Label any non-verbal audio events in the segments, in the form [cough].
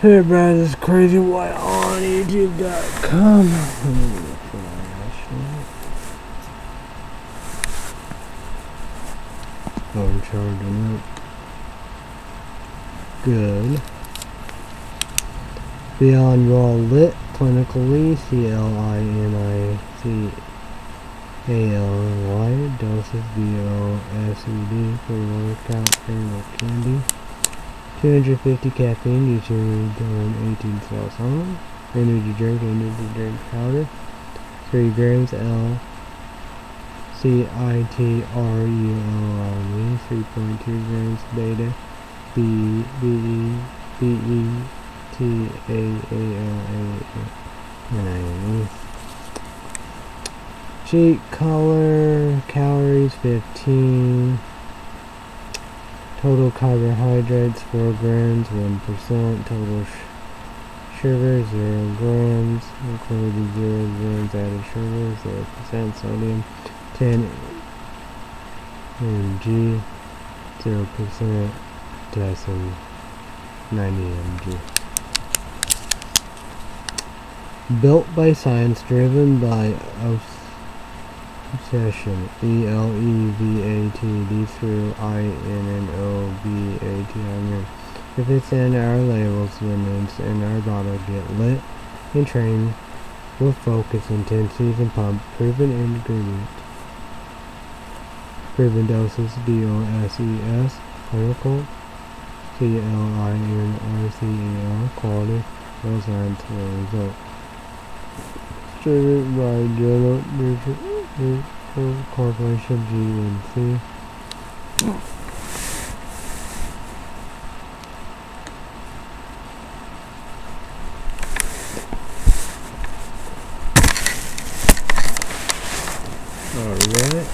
Hey, Brad, this is Crazy Wyatt on YouTube.com. I'm oh, charging up. Good. Beyond Raw Lit, clinically, C-L-I-N-I-C-A-L-Y, doses B-O-S-E-D, for workout, favorite candy. 250 caffeine, usually doing 18 cells on. Energy drink, energy drink powder. 3 grams L. C I T R U L I M E, 3.2 grams beta. B B E B E T A A L A N E. Cheat color, calories 15. Total carbohydrates 4 grams, 1%. Total sugar 0 grams, including 0 grams added sugar, 0% sodium, 10 mg, 0% potassium, 90 mg. Built by science, driven by obsession. E L E V A T D through I N N O B A T I N. If it's in our labels, then it's in our bottle. Get lit and train with focus, intensities, and pump. Proven ingredient. Proven doses. D O S E S. Clinical. C L I N R C E L. Quality. No science will result. Distributed by General Nutrition Corporation GNC. Alright.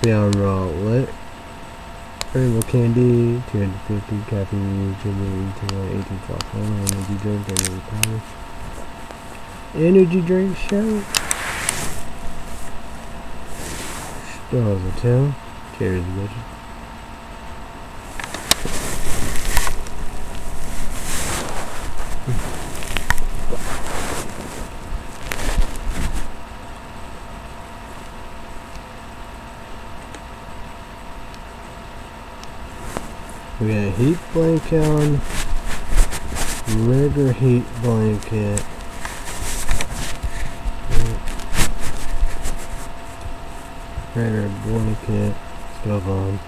Beyond Raw Lit. Rainbow Candy, 250 caffeine, usually to 18 plus energy drink, energy powder. Energy drink show. Stars of town. Cheers, bitches. We got a heat blanket on, regular heat blanket, regular blanket, stuff on,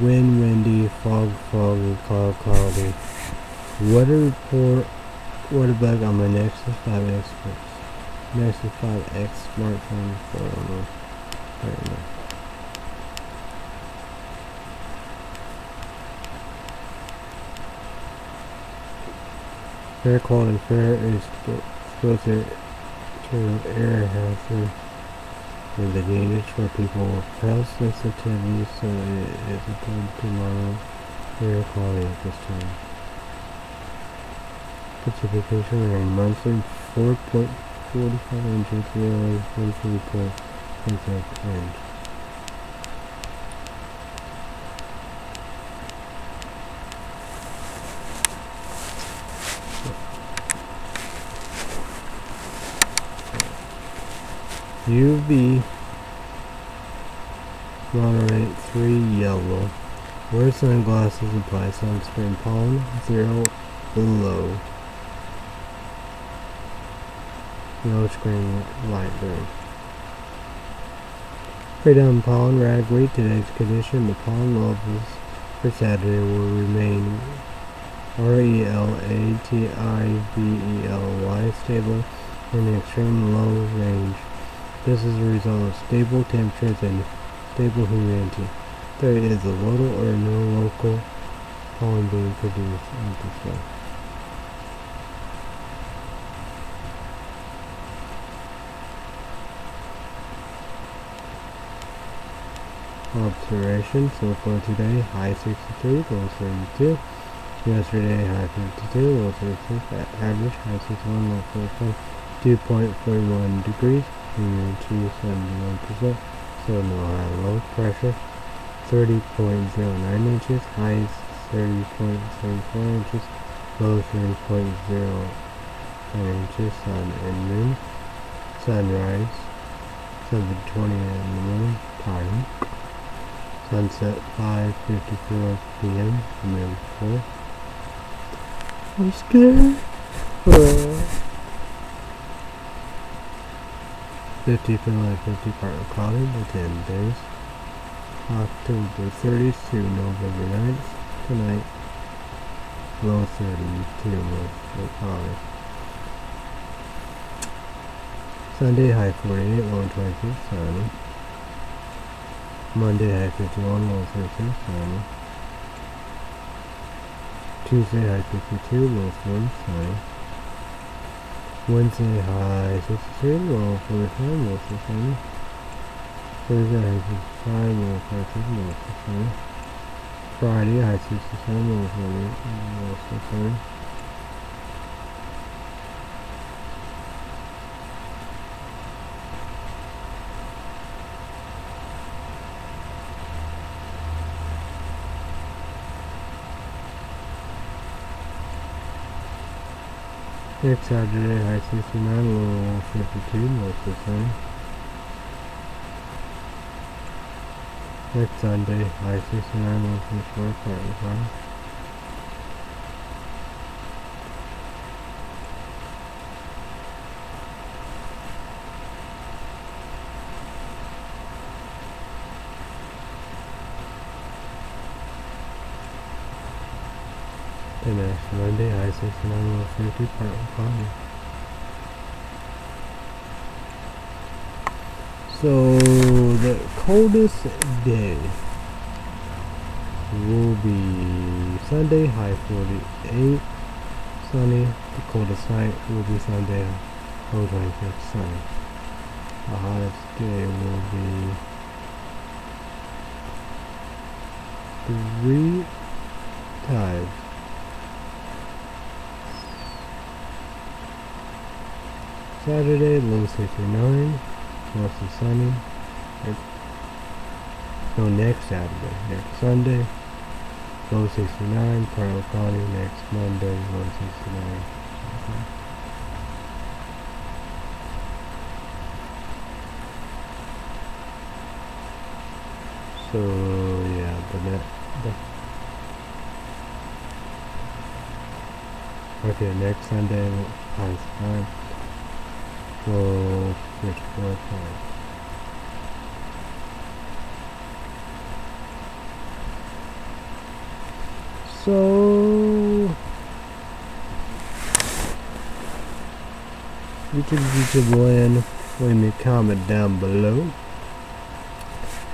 wind windy, fog foggy, cloud cloudy, weather report, WeatherBug on my Nexus 5 X, Nexus 5X smartphone phone, I don't. Fair quality fare is closer to air housing in the units for people with health sensitivities so it is important to monitor air quality at this time. Precipitation rain monthly 4.45 inches, yearly 43.6 inch. UV moderate 3 yellow. Wear sunglasses, apply sunscreen, pollen 0 below. No screen light green. Down pollen ragweed. Today's condition, the pollen levels for Saturday will remain R-E-L-A-T-I-V-E-L-Y stable in the extreme low range. This is a result of stable temperatures and stable humidity. There is a little or no local pollen being produced at this time. Observation, so for today, high 63, low 32. Yesterday, high 52, low 36, average, high 61, low 44, 2.41 degrees humidity 71%, so no high low pressure 30.09 inches, highs 30.74 inches, low 30.0 inches, sun and moon, sunrise, 7.20 in the morning, time, sunset 5.54 p.m., moon 4. I'm scared. Uh. 50 Finland 50 partner cloudy for 10 days. October 30th to November 9th. Tonight, low 32 with cloudy. Sunday, high 48, low 22, sunny. Monday, high 51, low 32, sunny. Tuesday, high 52, low 40, sunny. Wednesday, high 63, low 45, mostly sunny. Thursday, high 65, low 42, mostly sunny. Friday, high 67, low 48, mostly sunny. Next Saturday, high 69, low 52, the sunny. Next Sunday, high 69, low 54, partly cloudy. The next Monday, high 69, low 50, partly cloudy. So the coldest day will be Sunday, high 48, sunny. The coldest night will be Sunday, low 26, sunny. The hottest day will be three times. Saturday, low 69 mostly sunny. No, next Saturday. Next Sunday, low 69, partly cloudy. Next Monday, low 69. Okay. So yeah, net. The, okay, next Sunday, high time. 54 points. So YouTube YouTube land leave me a comment down below.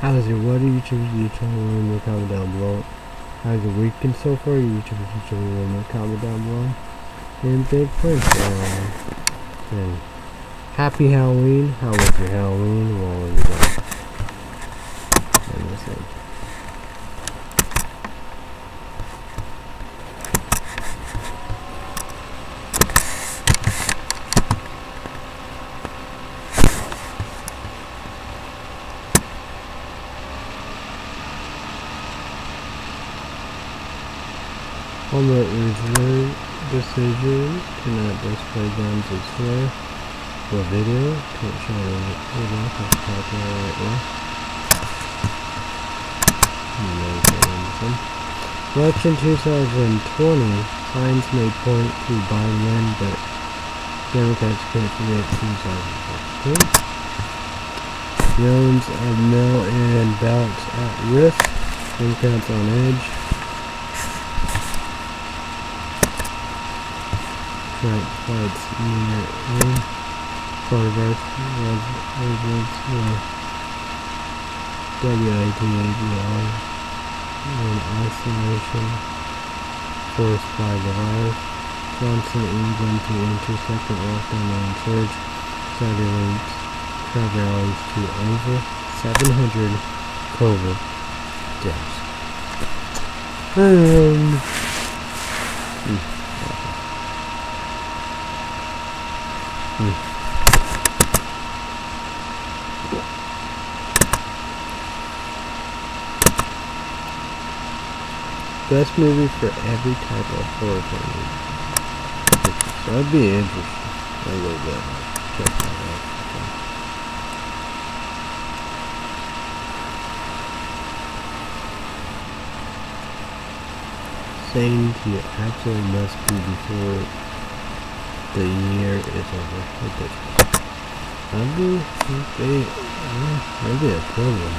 How's your what YouTube YouTube leave me a comment down below. How's your weekend so far? YouTube YouTube leave me a comment down below. And big uh, and Happy Halloween. How was your Halloween? What was you doing? Let me see. Homework review decision to not display guns and swear for video to show the video because copyright law. Election 2020 signs may point to Biden win, but Democrats can't predict 2016. Millions of mail-in ballots at risk. Democrats on edge. Right fights near in photographs was evidence of WITABI in isolation forced by the virus. Johnson England to enter second lockdown and surge Saudi links travel rallies to over 700 COVID deaths. Um, hmm. Best movie for every type of horror film. So that'd be interesting. A little bit. Check that out. Saying you absolutely must be before the year is over. Ridiculous. I'd be, they, uh, maybe a program.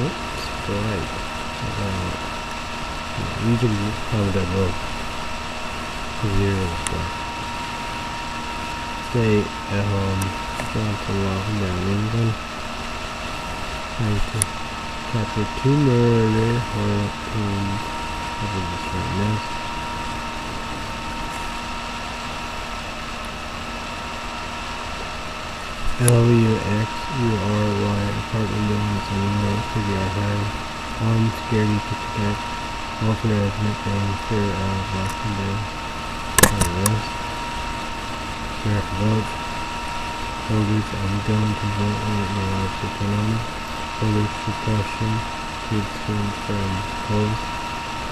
Oops, right. Uh, you can comment that below. Zero stuff. Stay at home. Johnson walking down England. Trying to capture two murder hurricanes over this right now. L-U-X-U-R-Y apartment buildings in New York City hiring armed security to protect Walker nickname Fear of Washington Arrest. Sheriff vote. Voters are um, going to vote on it now to economy. Voter suppression keeps students from polls.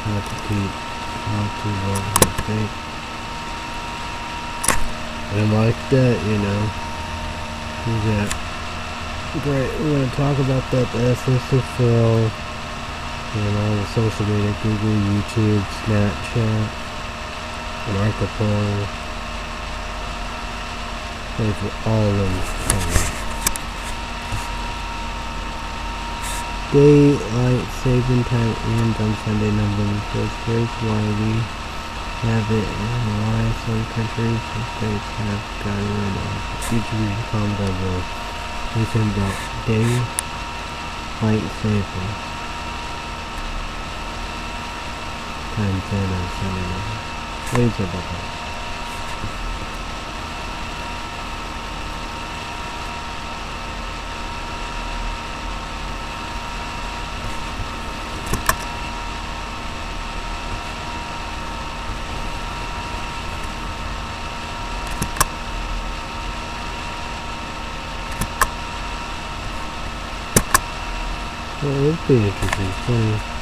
How to keep how to vote in the state. And like that, you know. Yeah. Great. We're going to talk about that the essence of and all the social media, Google, YouTube, Snapchat, Polo. Thank for all of them. Daylight saving time ends on Sunday, November 1st. Here's why we have it and why some countries and states have gotten rid of each region combo will listen about daylight saving time 10 on Sunday night. What do you say about that? Well, it would be interesting. Funny, famous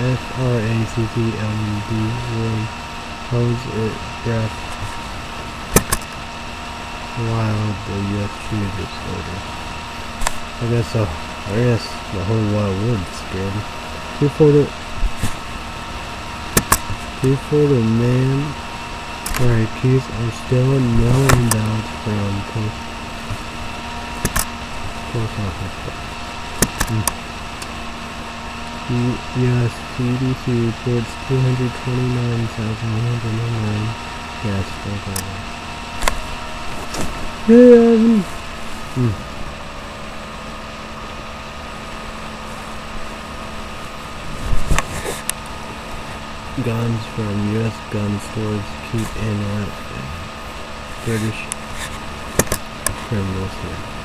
F R A C T L E D one holds it breath while the U.S. chooses order. I guess so. I guess the whole wild world scared. Two for the two for the man or accused are still no inbound from post post office. Mm. U.S. CDC reports 229,109 deaths worldwide. Yeah, hmm. Guns from U.S. gun stores keep in out British criminals here.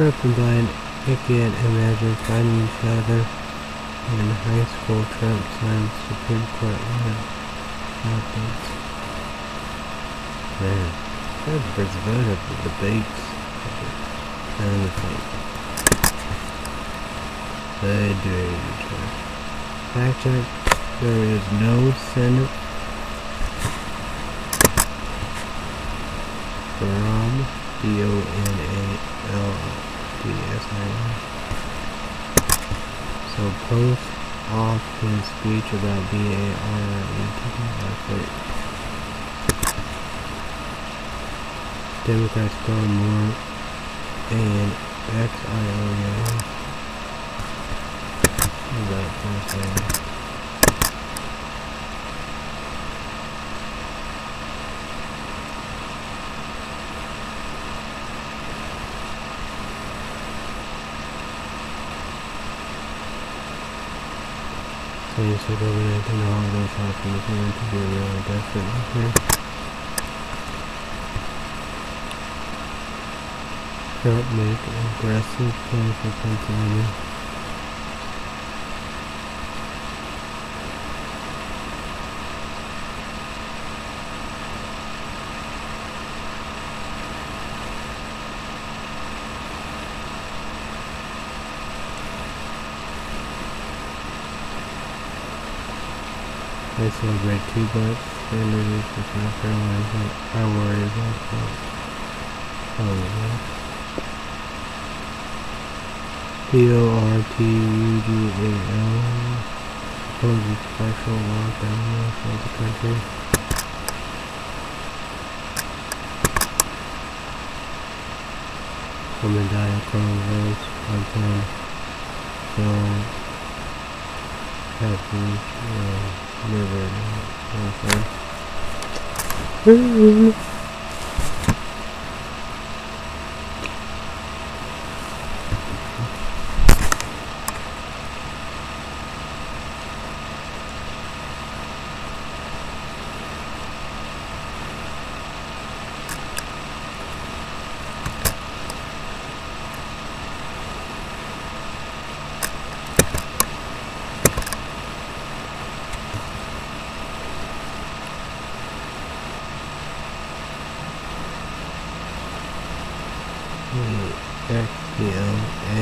And blind, I can't imagine finding each other in high school. Trump signs Supreme Court law updates. Man, brings vote of the debates and the fight. They do. Fact check, there is no Senate D O N A L D S I N. So post off his speech about B A R E T. Democrats throw more and X I O N. About say? Please, the government and all those helping is going to be really desperate here. Trump make aggressive play for Pennsylvania. Celebrate two bucks lose for South Carolina. I worry about that. Oh, P-O-R-T-U-G-A-L opposes partial lockdown of the country. From a diet coronavirus on time. So, happy, uh, never, okay. [laughs] [laughs]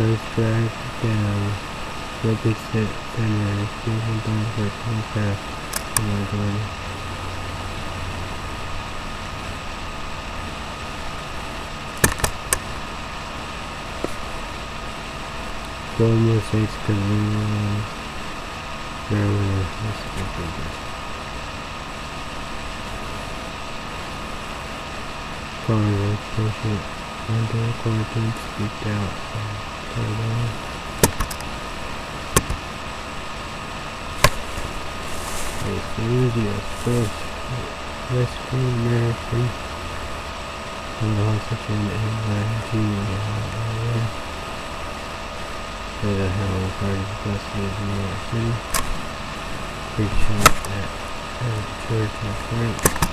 First drag down. Represent center. Fusion Dunkirk and fast. Oh my god. Columbia States Carolina, Maryland, Mississippi. Congress, President, under quarantine, speak out. Louisiana, first rescue American the oxygen and 19 Say the hell is hard to custody of New York City. Shot at, at the church in France.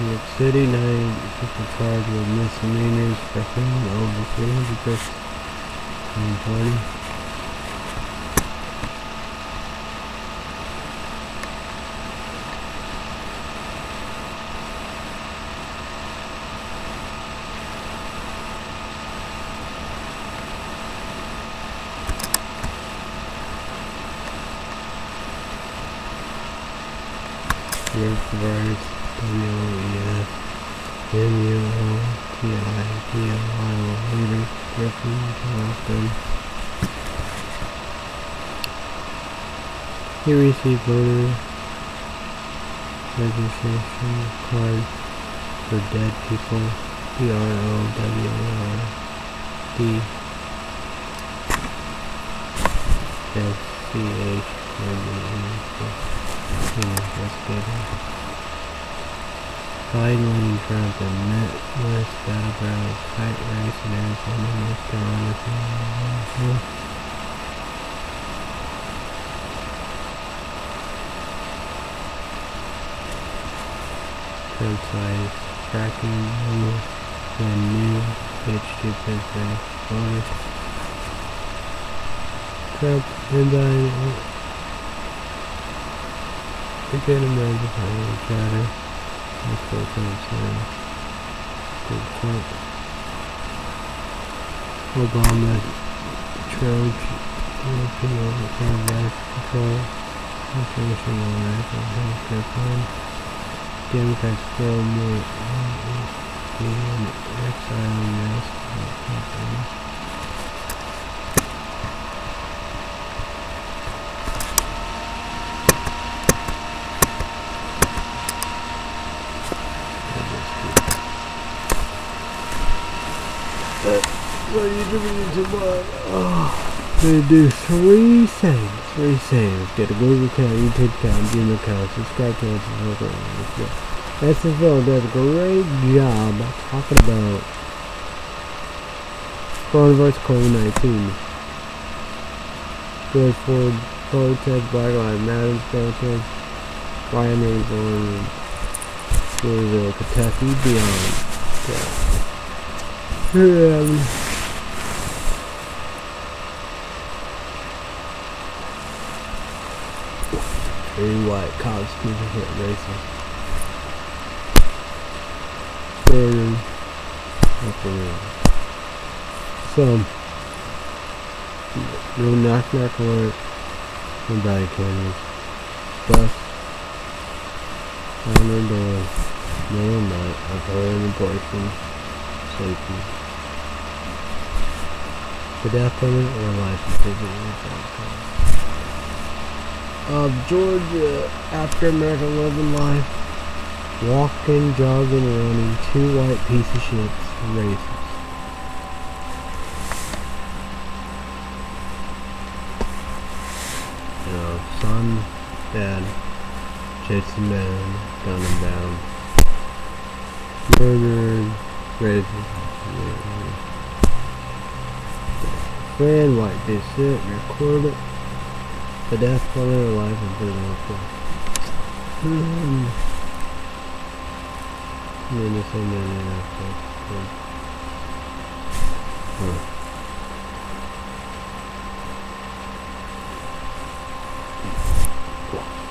New York City, nine people charged with misdemeanors for filming over 300 um, persons. 2020. Received voter registration card for dead people. P-R-O-W-R-D S-C-H Biden Trump and Midwest battleground tight race in Arizona, North Carolina, Curbside tracking and new H2 Pennsylvania bonus. Trump and I again imagine how we chatter. Go to the side. Good Trump. Obama Trojan European over Life Control International Life and Healthcare Fund Democrats throw more in exile yes What are you doing to what? Oh, they do three things. Three things. Get a Google account, YouTube account, Gmail account, subscribe to us. SFL does a great job talking about coronavirus COVID-19. Good for protest, Black Lives Matter protest, rioting on Louisville, Kentucky, beyond. Yeah. Um, Very white college students hit racist. Third, so, no knock knock alert, no body cameras, bus, on the door, no night, alcohol and abortion, safety. The death penalty or life imprisonment of Georgia after American living life. Walking, jogging, running, two white piece of shits, racist. You know, son, dad, chasing man, gun him down, murdered, racist. Friend, white of shit, record it. The death penalty or life imprisonment. Hmm. Yeah, the same man after. Huh.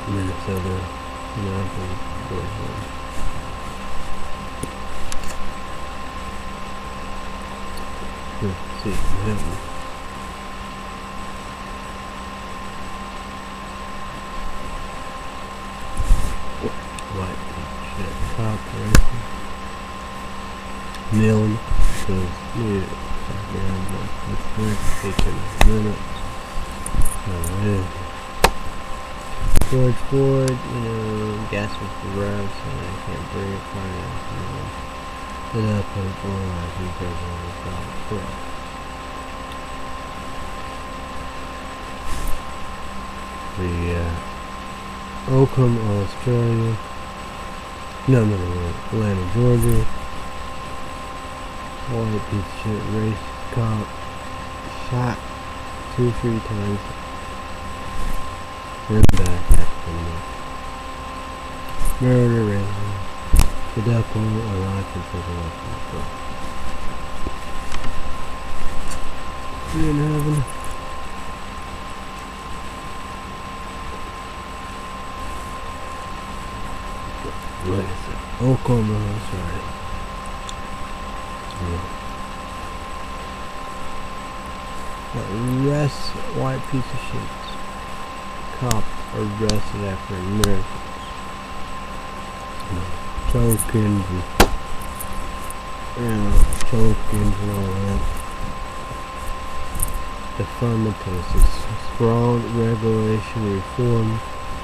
Minnesota, Minneapolis, Portland. Let's see, Manhattan. Million because yeah, goddamn, it's going to take a minute. Oh, yeah. Ford, you know, gas was the rest, and I can't breathe, finance, you know. It up and four lives because of the top foot. The uh, Oakham, Australia. No, no, no, no, Atlanta, Georgia white piece of shit race cop shot two three times and back after. Murder random. The death penalty or life in prison You in heaven. What is it? Oklahoma, that's right. Arrest white piece of shit. Cop arrested after miracles. Tokens and you tokens and all that. The fundamentals strong regulation reform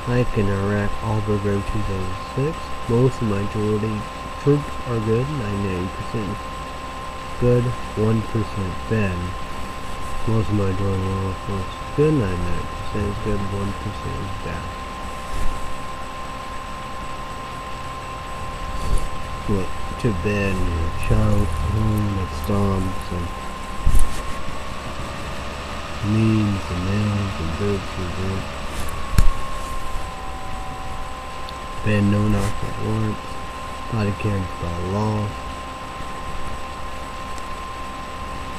like in Iraq all program 2006. Most of my majority troops are good, 99% good, 1% bad. Most of my drawing law was good, 99% is good, 1% is bad. What, to bed mm, and your child home with stomps and knees and nails and boots and boots. Bed no knock at warrants, body carried by law,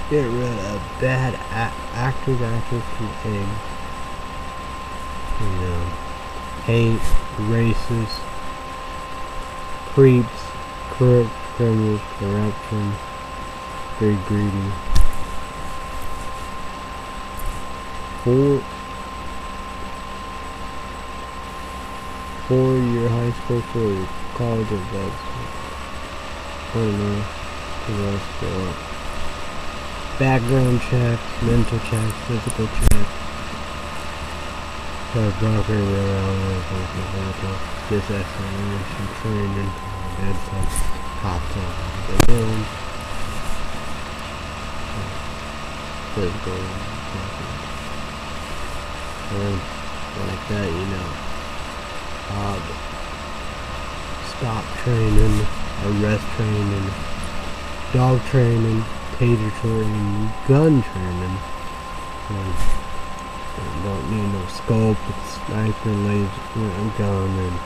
Get rid of bad actors, actors, and eggs. You know, hate, racist, creeps, corrupt, criminals, corruption, very greedy. Four, four-year high school, four-year college or bachelor. I don't know. The rest background checks, mental checks, physical checks. So broker around this explanation training and some popped up the room. Physical and like that, you know. Uh, stop training, arrest training, dog training, taser training, gun training. Um, don't need no scope, it's sniper, laser, gun, and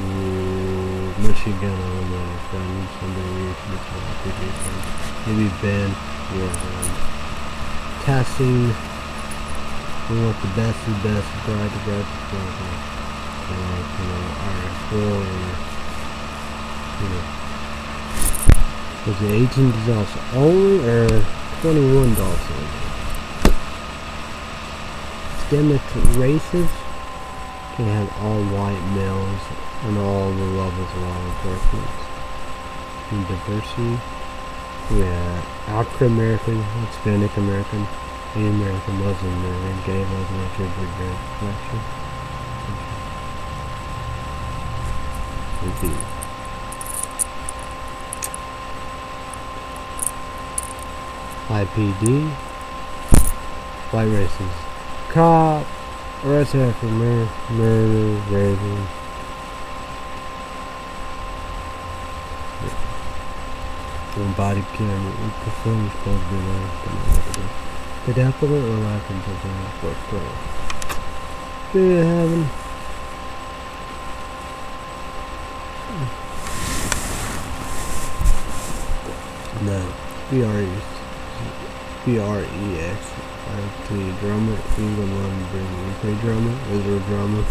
ooh, machine gun on. I need somebody to Maybe Ben, yeah. Um, testing. We want the best the best, try the best, know, you know, RS4, you know. Was it 18 dollars only or 21 dollars only? Systemic races can have all white males and all the levels of law enforcement. And diversity, have African American, Hispanic American, Asian American, Muslim American, gay, Muslim, gender, IPD, white races, cop, arrested for murder, murder, raising. One body camera, performance supposed to be there. Did that happen or lack of work pro? Did it happen? No, used. P-R-E-X I-T drama. England London Britain UK drama. Israel drama?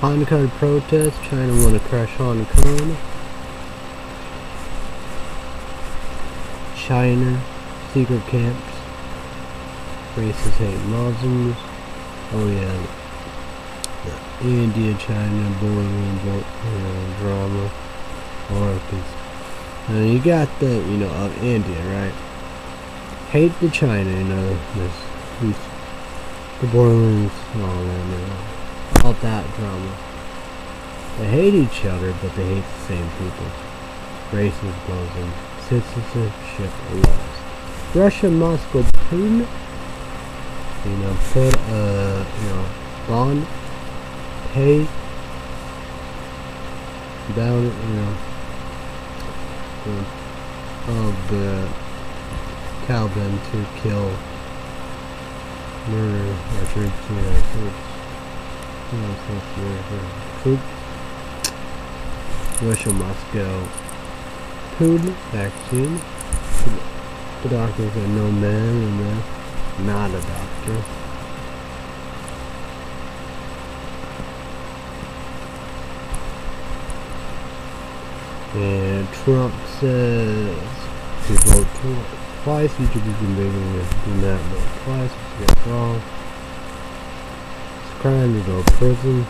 Hong Kong protest. China want to crash Hong Kong China. Secret camps. Racist hate Muslims. Oh yeah India China boiling you know, drama or peace and you got the, you know, of India, right? Hate the China, you know, this, the Borlands, all that, you know, all that drama. They hate each other, but they hate the same people. Racism, citizenship laws. Russia, Moscow, Putin, you know, put a, you know, bond, pay down, you know, of oh, the Calvin to kill, murder our troops, you know, troops, you know, troops. Russia must go. Food, vaccine. The doctor said no man and then not a doctor. And Trump says to vote twice, you should be convicted with do not vote twice, is wrong. It's a crime to go to prison.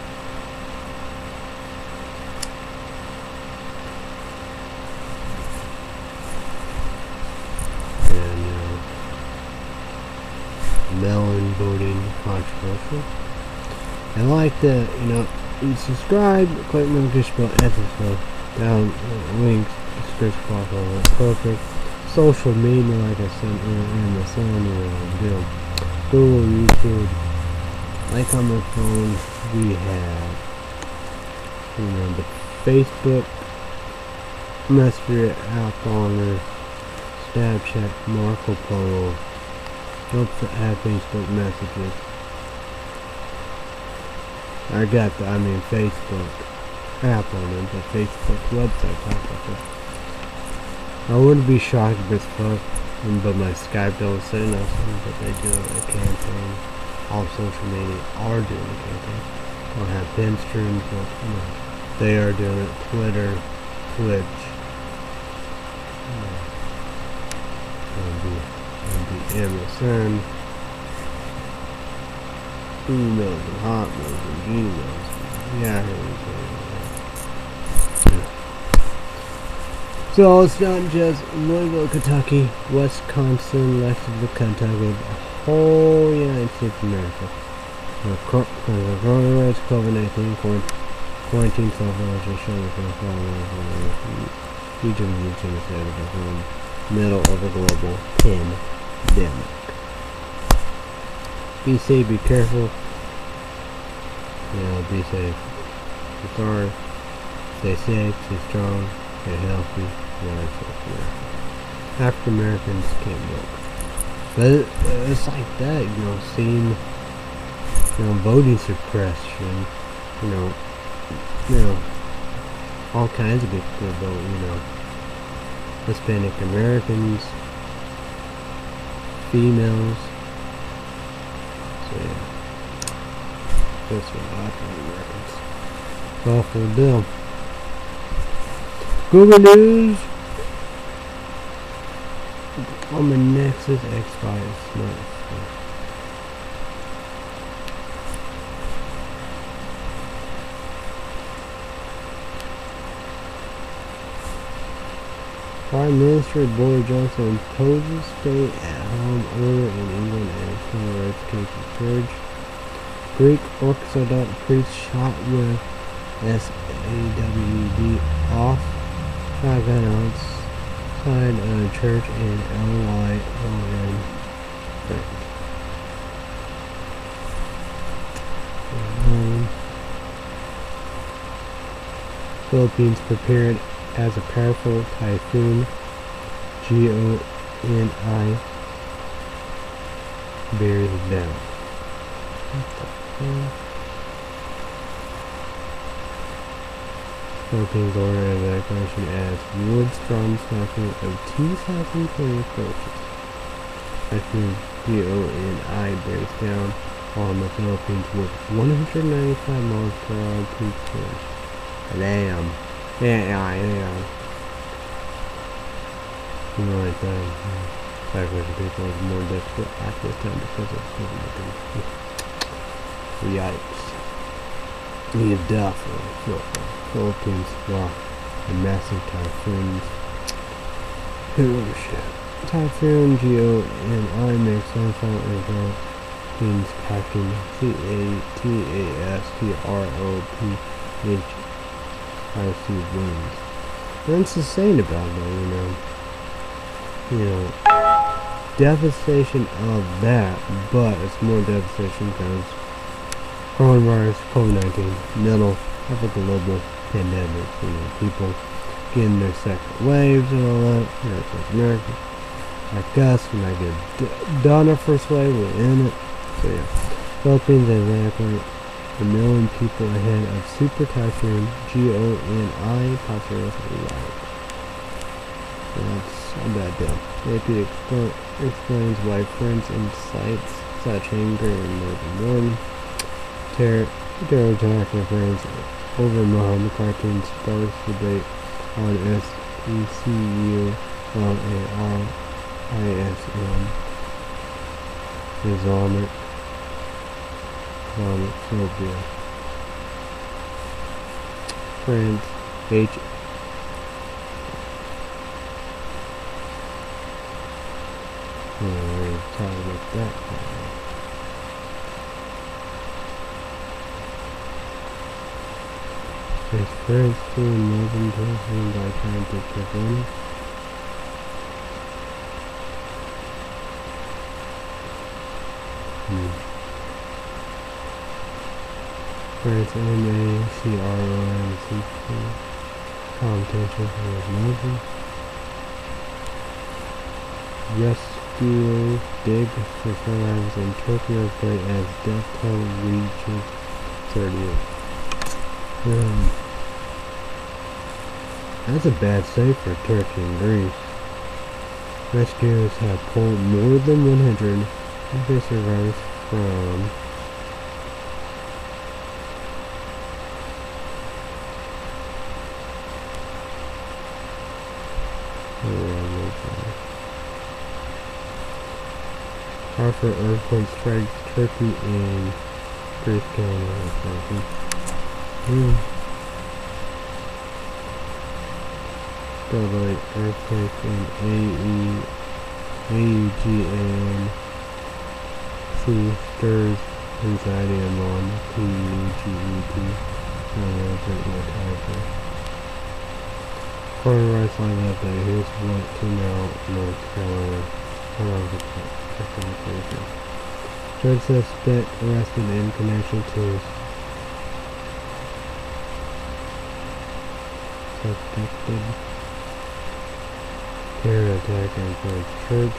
And, know, melon voting controversial. And like the, you know, you subscribe, click notification bell, episode down uh, links description box over perfect. Social media like I said in the sun deal Google YouTube like on the phone we have know the Facebook Messenger app on there Snapchat Marco Polo don't add Facebook messages I got the I mean Facebook app on it, the Facebook website it. I wouldn't be shocked if it's but my Skype don't say nothing, but they do a campaign. All social media are doing a campaign. They'll have pin streams, but you know, they are doing it. Twitter, Twitch. It'll be, it'll be MSN. Emails and hotmails and Gmails. Yahoo. So it's not just Louisville, Kentucky, Wisconsin, Lexington, Kentucky, the whole United States of America. The coronavirus, COVID-19, quarantine, self-isolation, region, region, the middle of a global pandemic. Be safe, be careful. You know, be safe. Be sorry. Stay safe, stay strong, stay healthy. African Americans can't vote. But it's like that, you know, seeing, you know, voting suppression, you know, you know, all kinds of people vote, you know, Hispanic Americans, females, so yeah, that's what African Americans. Awful deal. Google News on the Nexus X5 smartphone. Prime Minister Boris Johnson imposes stay-at-home order in England and federal education surge. Greek Orthodox priest shot with SAWD off shotgun outside outside a church in L.Y. Oregon. Um, Philippines prepared as a powerful typhoon. G-O-N-I bears down. The? Philippines order evacuation as wood storm typhoon of 2020 approaches. Typhoon G-O-N-I breaks down on the Philippines with 195 miles per hour peak winds. Damn. Yeah, yeah. You know, like uh, that. Evacuation people is more difficult at this time because of COVID-19. Yikes. Definitely Philippines well, a massive typhoons. Holy. Typhoon Geo and I make landfall in the Philippines captain C A T A S T R O P H I C winds. That's insane about that, you know. You know, devastation of that, but it's more devastation because coronavirus, COVID-19, middle of a global pandemic. You know, people getting their second waves and all that. You know, it's America. Like us, when I get done our first wave, we're in it. So yeah, Philippines evacuate a million people ahead of super typhoon G-O-N-I possibly live. That's a bad deal. AP expl explains why friends and sites such anger and more than one. Terror, terror attack and friends over Muhammad cartoon sparks debate on S-E-C-U L-A-R-I-S-M Islamic Islamophobia France H Oh, we're talking about that. His first two Melbourne Tourism by trying to prevent hmm. First M-A-C-R-O-N-C-T Competition for Melbourne Rescue dig for survivors in Tokyo play as death toll reaches 38. Um, that's a bad save for Turkey and Greece. Rescuers have pulled more than 100 survivors from Powerful earthquake strikes Turkey and Grace County. Hmm. Double earthquake in AE, AUG C stirs anxiety among PUGET. Corner rights line up there. Here's what came out North Carolina. On a second. Third suspect arrested in connection to suspected terror attack at a church.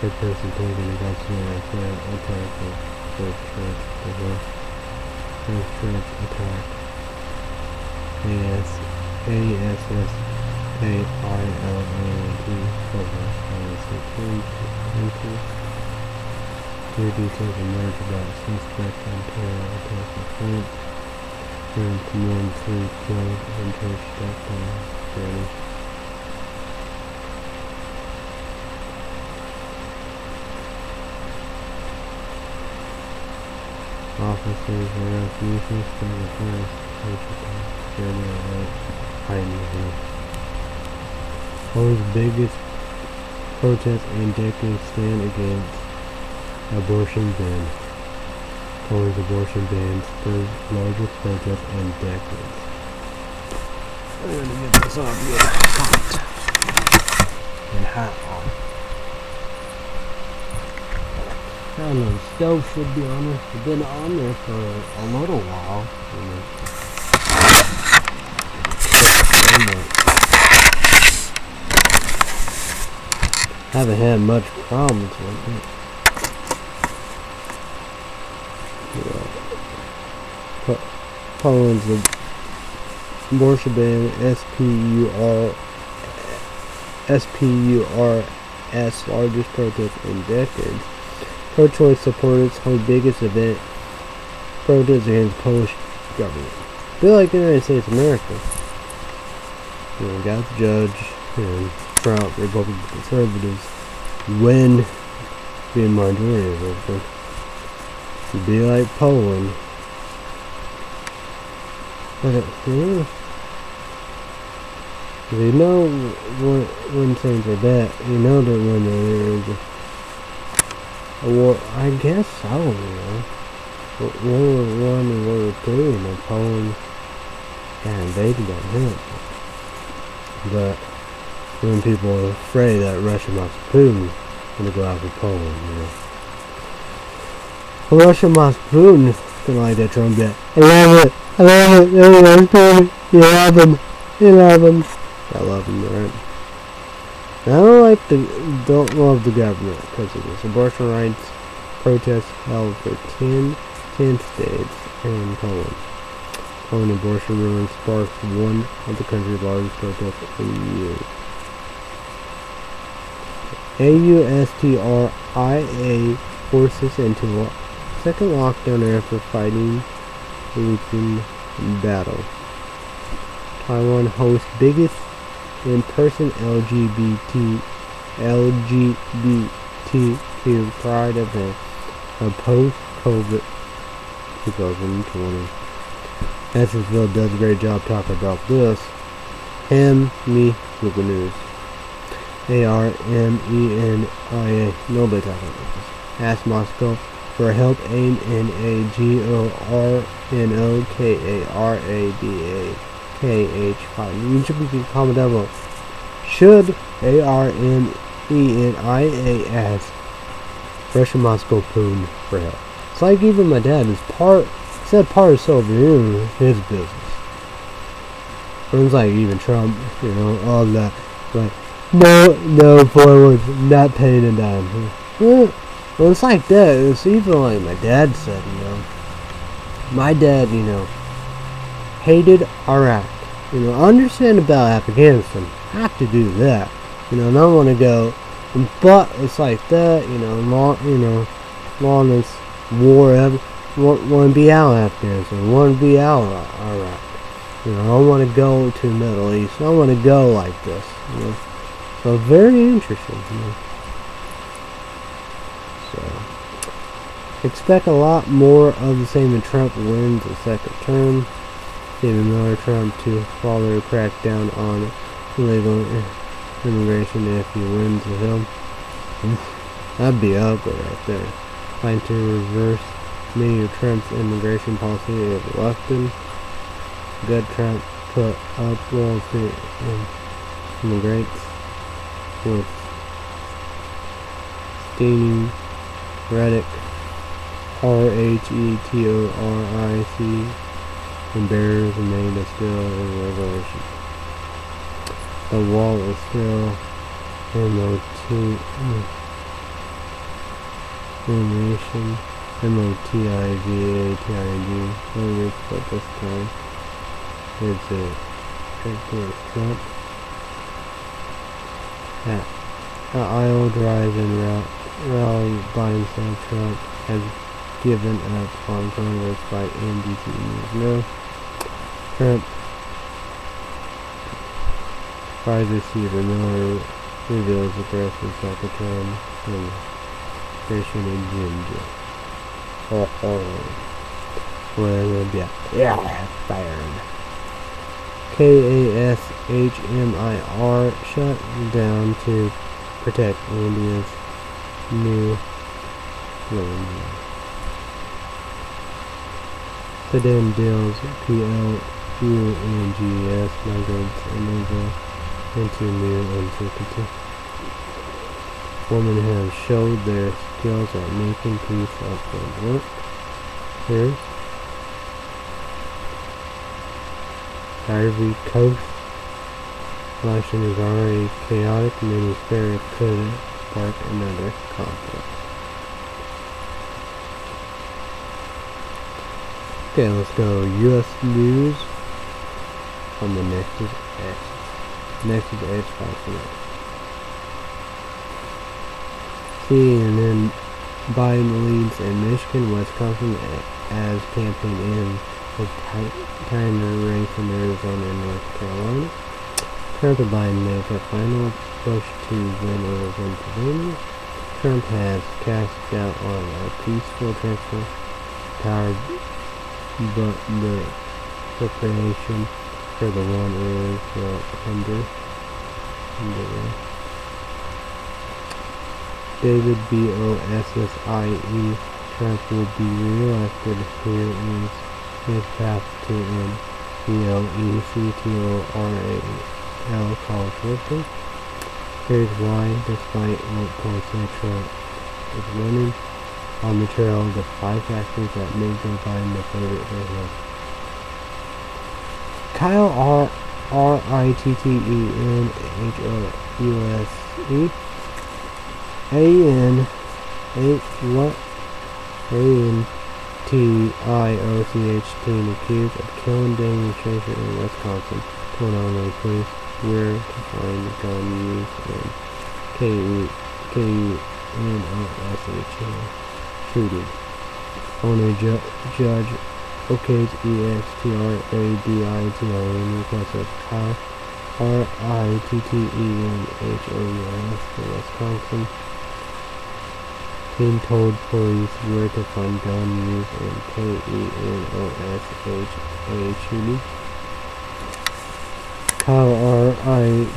Third person taken investigation after attack at First Church. The First Church attack. AS ASS A-I-L-A-N-T Clear details emerge about suspect and terror attack in France. And command killed and church death on Spanish. Officers arrest nuisance from the forest. Jeremy White hiding here. World's biggest protest in decades stand against abortion ban. Poland's abortion ban third largest protest in decades. I'm gonna get this off hot and hat on. I don't know, stove should be on there. It's been on there for a little while. You know. Haven't had much problems with it. Yeah. Poland's the Borshaban S-P-U-R S-P-U-R-S largest protest in decades. Pro-choice supporters hold biggest event protest against Polish government. Feel like the United States of America. You know, got the judge and Trump, Republican conservatives win being majority of everything. Be like Poland. But yeah. You know when, when things are bad, you know that when there is a war, I guess so, you know. World War One and World War Two, know, Poland got invaded on him. But when people are afraid that Russia must Putin gonna go after Poland, you know. Russia must Putin gonna like that trumpet. I love it. Love it. You love him. You love him. I love him, right? I don't like the, don't love the government because of this. Abortion rights protests held for 10, 10 states in Poland. Poland abortion ruling sparked one of the country's largest protests in years. AUSTRIA forces into lo second lockdown after fighting losing battle. Taiwan hosts biggest in-person LGBT LGBTQ pride event of post-COVID 2020. Nashville does a great job talking about this. Ham, me, look news. A-R-M-E-N-I-A. Nobody talking about this. Ask Moscow for help. Aim N-A-G-O-R-N-O-K-A-R-A-D-A-K-H-5. You should be comment down below. Should A-R-M-E-N-I-A ask Russia Moscow Putin for help? It's like even my dad is part, said part of Soviet his business. It's like even Trump, you know, all that. Like, no, no, forward, not paying a dime. Well, it's like that. It's even like my dad said, you know. My dad, you know, hated Iraq. You know, understand about Afghanistan. Have to do that. You know, and I want to go But it's like that, you know, long, you know, long as war ever, want, to be out Afghanistan, want to be out Iraq. You know, I want to go to the Middle East. I want to go like this. You know, so very interesting. You know. So expect a lot more of the same when Trump wins a second term. Stephen Miller Trump to further crack down on illegal immigration if he wins the Hill. That'd be ugly right there. Trying to reverse many of Trump's immigration policy is reluctant. Good Trump put up walls to immigrants with Steny Rhetoric R-H-E-T-O-R-I-C and bears remain still in regulation. The wall is still in M-O-T animation M-O-T-I-V-A-T-I-G language but this time it's a towards Trump at, Iowa Drive and Rally Biden said Trump has given up on Congress by NBC News. No, Trump Pfizer Stephen Miller reveals aggressive secretary and fishing in ginger. Oh, oh. Well, yeah, yeah, fired. K-A-S-H-M-I-R shut down to protect India's new land. Sedan deals P-L-U-N-G-S migrants enable new uncertainty. Women have showed their skills at making peace up and work. Here. Ivory Coast. Election is already chaotic. Many it could spark another conflict. Okay, let's go U.S. News on the Nexus X. Nexus X 5 CNN Biden leads in Michigan, Wisconsin as campaign ends with tighter race in Arizona and North Carolina. And Biden make a final push to win over Pennsylvania. Trump has cast doubt on a peaceful transfer power, but the preparation for the one is under. under David B-O-S-S-I-E Trump will be re-elected. Here is his path to an E-L-E-C-T-O-R-A-L college listing. Here's why, despite what say Trump is winning, on the trail the five factors that make Joe Biden the favorite him. Kyle R R I T T E N H O U S E a N A what A N T I O C H T accused of killing Daniel Treasure in Wisconsin. Told online police where to find the gun used in K E K E N O S H A shooting. Owner ju Judge OK's E S T R A D I T O N requested Kyle R I T T E N H O U S Wisconsin Team told police where to find gun used in K-E-N-O-S-H-A shooting. Kyle R-I-T-T-E-N-H-O-S.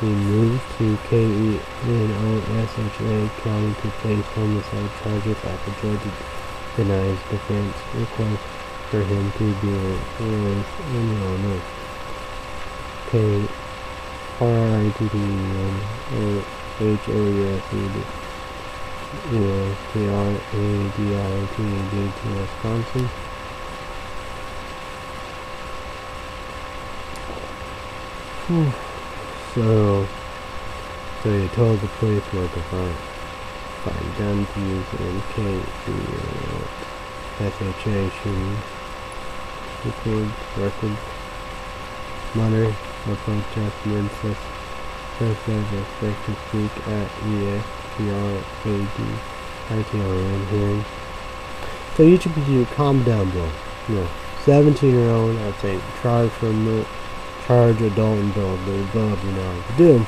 He moved to K-E-N-O-S-H-A County to face homicide charges after judge denies defense request for him to be released in Illinois. K R-I-T-T-E-N-H-O-U-S-E-D is K-R-A-D-I-T-A-D to Wisconsin. So, so you told the police where to find, find guns used in K-S-H-A shooting. Record, record, monitor, A protest Princess Princess expect to speak at ESPRAD ITRN hearing. So YouTube video, calm down, bro. No. 17 year old, I'd say, charge for charge adult and build, above, you know, to do.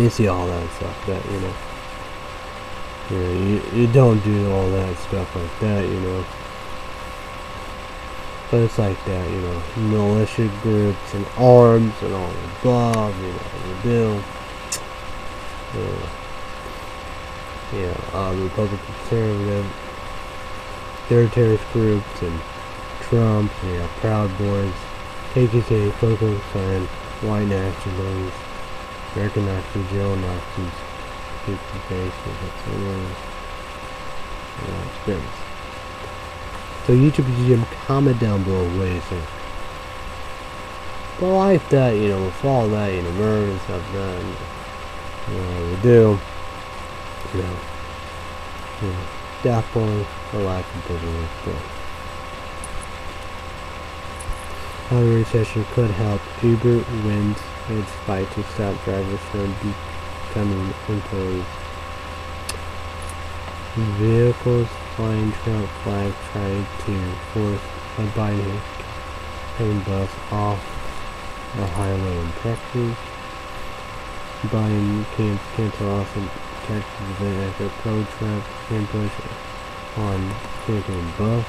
You see all that stuff, that, you know. You, know, you, you don't do all that stuff like that, you know. But it's like that, you know, militia groups and arms and all the above, you know, the bill. Uh, you know, uh, Republican conservative, terrorist groups and Trump, you know, Proud Boys, KKK, Coco Clan, white nationalists, American Nazi, jail Nazis, that's all those, you know, experience. So YouTube GM, comment down below what you think. But like that, you know, with all that, you know, murder and stuff done, you know, we do, you know, you know, definitely a lot of people still. The recession could help Uber win its fight to stop drivers from becoming employees. Vehicles flying Trump flag tried to force a Biden campaign bus off a highway in Texas. Biden can't cancel off in Texas event after pro-Trump ambush on campaign bus.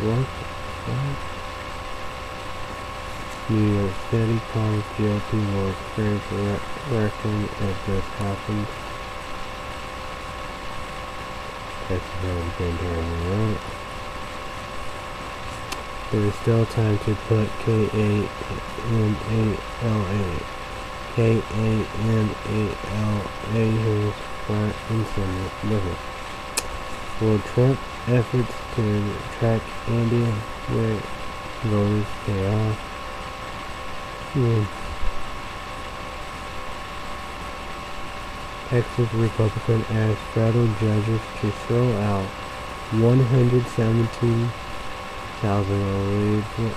What? What? New York City calls GOP will experience wrecking if this happens. In There is still time to put K-A-M-A-L-A K-A-M-A-L-A hills front and center living. Will Trump efforts to track India where voters pay off? Yeah. Texas Republican asks federal judges to throw out 117,000 illegal,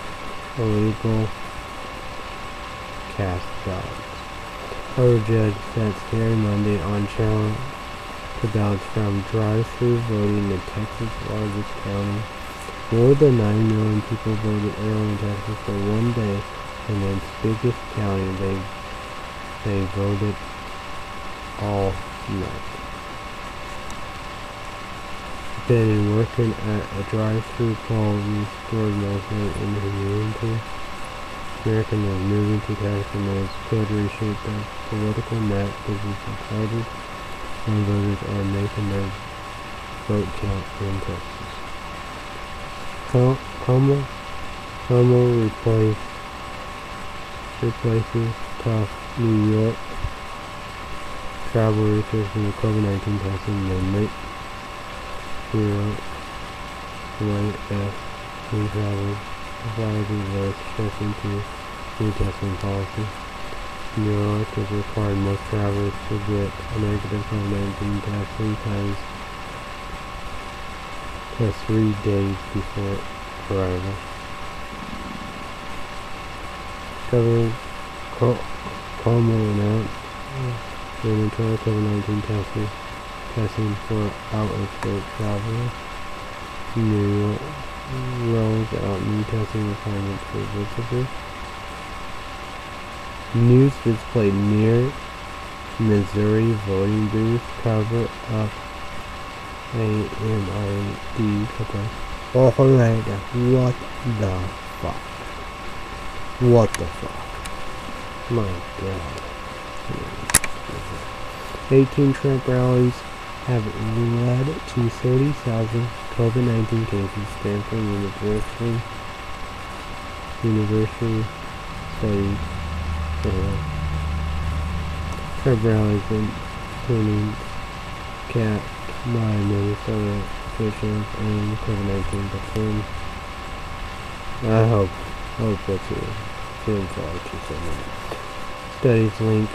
illegal cast ballots. Federal judge sets hearing Monday on challenge to ballots from drive-through voting in Texas' largest county. More than 9 million people voted early in Texas for one day in its biggest county. They, they voted all night. in working at a drive-through poll restored movement in the community. American was moving to California could reshape the political map business parties when voters are making their vote count in Texas. Cuomo, Cuomo replaced, replaces tough New York travel research from the COVID-19 testing mandate. Zero white F travel authority was stressing to new testing policy. New York has required most travelers to get a negative COVID-19 test three times plus three days before arrival. Governor Cuomo announced mandatory mm. COVID-19 testing, testing for out-of-state travelers. New York mm. rolls out new testing requirements for visitors. News displayed near Missouri voting booth cover up AMRD couple. Oh, alright, what the fuck? What the fuck? My god. 18 Trump rallies have led to 30,000 COVID-19 cases. Stanford University University studies uh, Trump rallies including capped by Minnesota officials and COVID-19 vaccine. I hope, I hope that's it. Seems like it's Studies link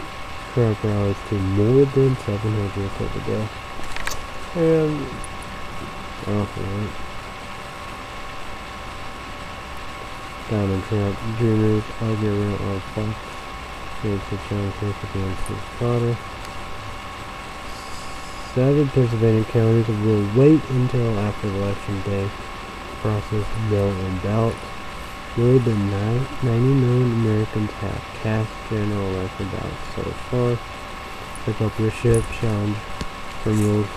Trump rallies to more than 700 COVID deaths. Um, and, awful, right? Donald Trump Jr.'s argument on Fox News to challenge against his father. Seven Pennsylvania counties will wait until after election day to process mail-in ballots. More than 90 million Americans have cast general election ballots so far. Your Republican challenge removed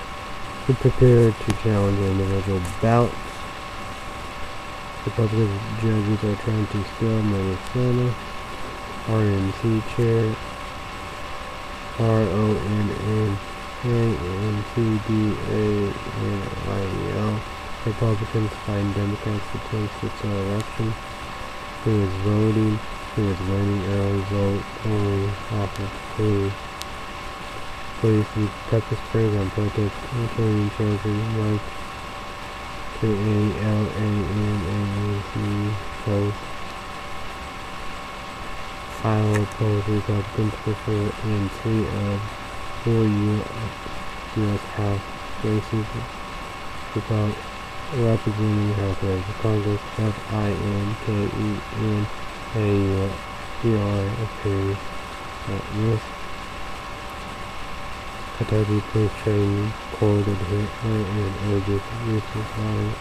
to prepare to challenge individual ballots. Republican judges are trying to steal Minnesota. RNC chair R-O-N-N A-N-T-D-A-N-I-E-L Republicans find Democrats to take the election. Who is voting? Who is winning early vote only of who? Police pepper spray on protest, including children like A-L-A-N-A-C post. File opposed Republicans prefer in three of four U.S. House races without representing House of Congress F-I-N-K-E-N-A-U-R appears. Kentucky Police Training quoted Hitler and urges use of violence.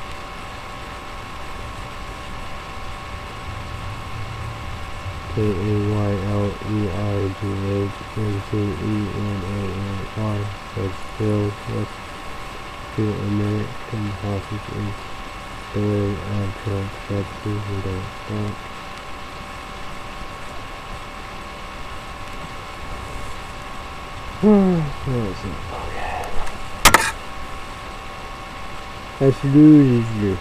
K-A-Y-L-E-R-G-H-N-C-E-N-A-N-Y says still was to American hostages story of Trump said people don't. Where is it? Okay. Do this.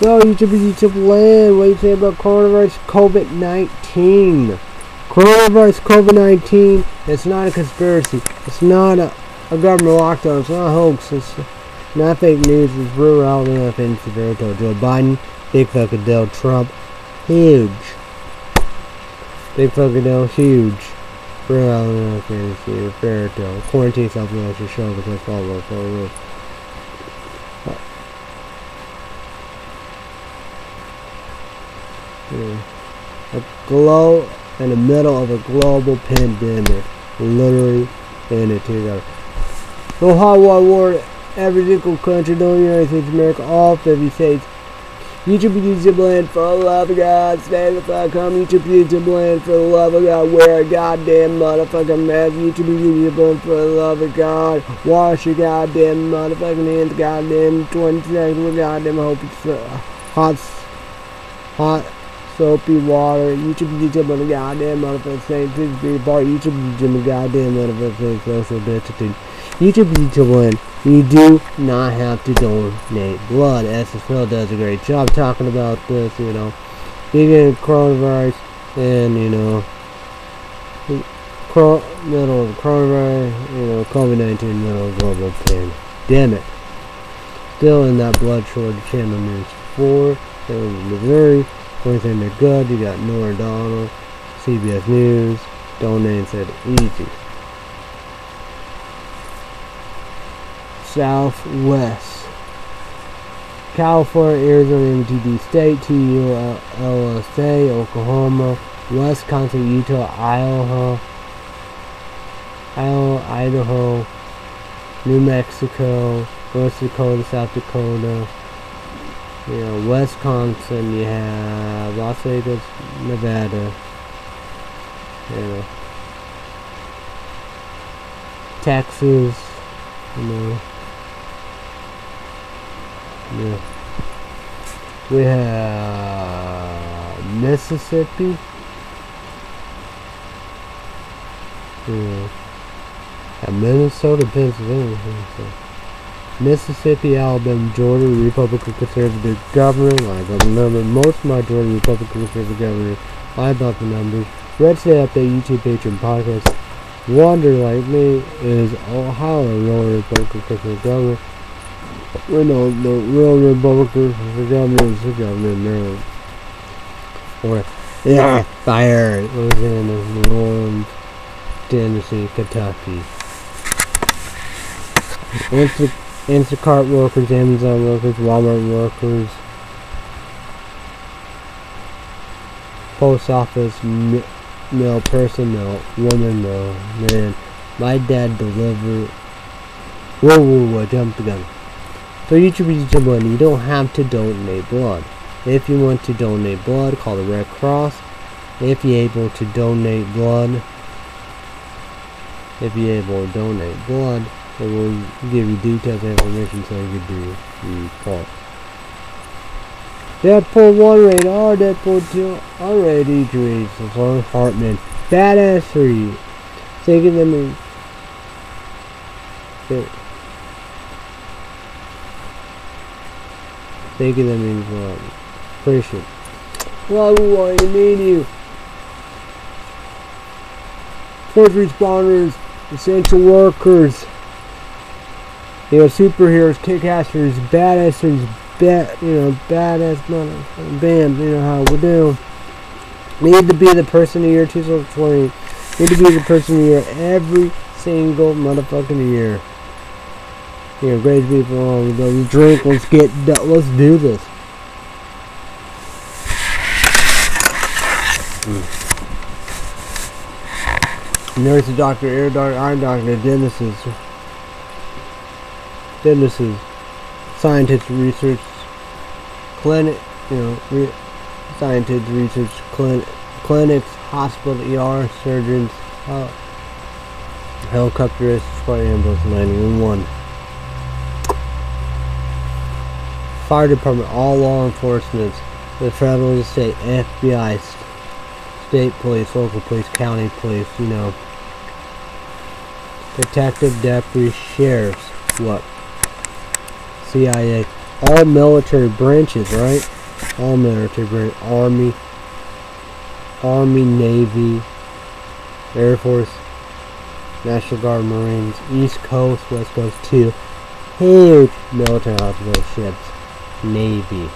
So, YouTube, is YouTube land, what do you say about coronavirus COVID-19? Coronavirus COVID-19, it's not a conspiracy. It's not a, a government lockdown. It's not a hoax. It's not fake news. It's real reality enough in severity. Joe Biden, big fucking deal. Trump, huge. Big fucking deal, huge. Real reality enough in severity. Quarantine self-isolation show because follow for a glow in the middle of a global pandemic. Literally in it together. No hot war every single country, no United States of America, all 50 states. YouTube is YouTube land for the love of God, stay the fuck home. YouTube YouTube land for the love of God, wear a goddamn motherfucking mask. YouTube is YouTube land for the love of God, wash your goddamn motherfucking hands, goddamn 20 seconds with goddamn hope it's uh, hot, hot soapy water. YouTube on the goddamn motherfucking same thing. Be bar YouTube YouTube on the goddamn motherfucking social distancing. YouTube YouTube land. You do not have to donate blood. SSL does a great job talking about this, you know. Being coronavirus and, you know, middle of coronavirus, you know, COVID-19 middle of global pandemic. Still in that blood shortage, Channel News 4, in Missouri, Everything they're good. You got Norah O'Donnell, CBS News, Donate said easy. Southwest. California, Arizona, MTD State, TULSA, Oklahoma, Wisconsin, Utah, Idaho, Idaho, New Mexico, North Dakota, South Dakota, you know, Wisconsin, you have Las Vegas, Nevada, you know, Texas, you know, yeah. We have Mississippi, yeah, and Minnesota, Pennsylvania, so. Mississippi, Alabama, Georgia, Republican conservative governor. I got the number. Most majority Republican conservative governor. I about the numbers. Red State Update YouTube page and podcast. Wonder like me is Ohio lower Republican conservative governor. We know the real Republicans the government is the government now. Or, yeah, fire, Louisiana, New Orleans, Tennessee, Kentucky. Insta Instacart workers, Amazon workers, Walmart workers, post office, male personnel, woman, male, man. My dad delivered. Whoa, whoa, whoa, jump the gun. So YouTube is money. You don't have to donate blood. If you want to donate blood, call the Red Cross. If you're able to donate blood, if you're able to donate blood, it will give you details and information so you can do the report. Deadpool 1 rated R, Deadpool 2 already rated for Hartman. Badass 3. Taking them in. Taking them in for Appreciate. Well, we want to meet you. First responders, essential workers, you know, superheroes, kick-assers, badassers, bad, you know, badass band, you know how we do. Need to be the person of the year 2020. Need to be the person of the year every single motherfucking year. Know, great people the drink. Let's get, let's do this. Mm. Nurse, doctor, air doctor, eye doctor, dentists, dentists, scientists, research, clinic, you know, re scientists, research, clinic, clinics, hospital, ER, surgeons, uh, helicopters, fire ambulance, 911. Fire department, all law enforcement, the federal, the state, FBI, state police, local police, county police, you know. Detective, deputy, sheriffs, what? CIA, all military branches, right? All military branches, Army, Army, Navy, Air Force, National Guard, Marines, East Coast, West Coast, too. Huge military hospital ships, Navy.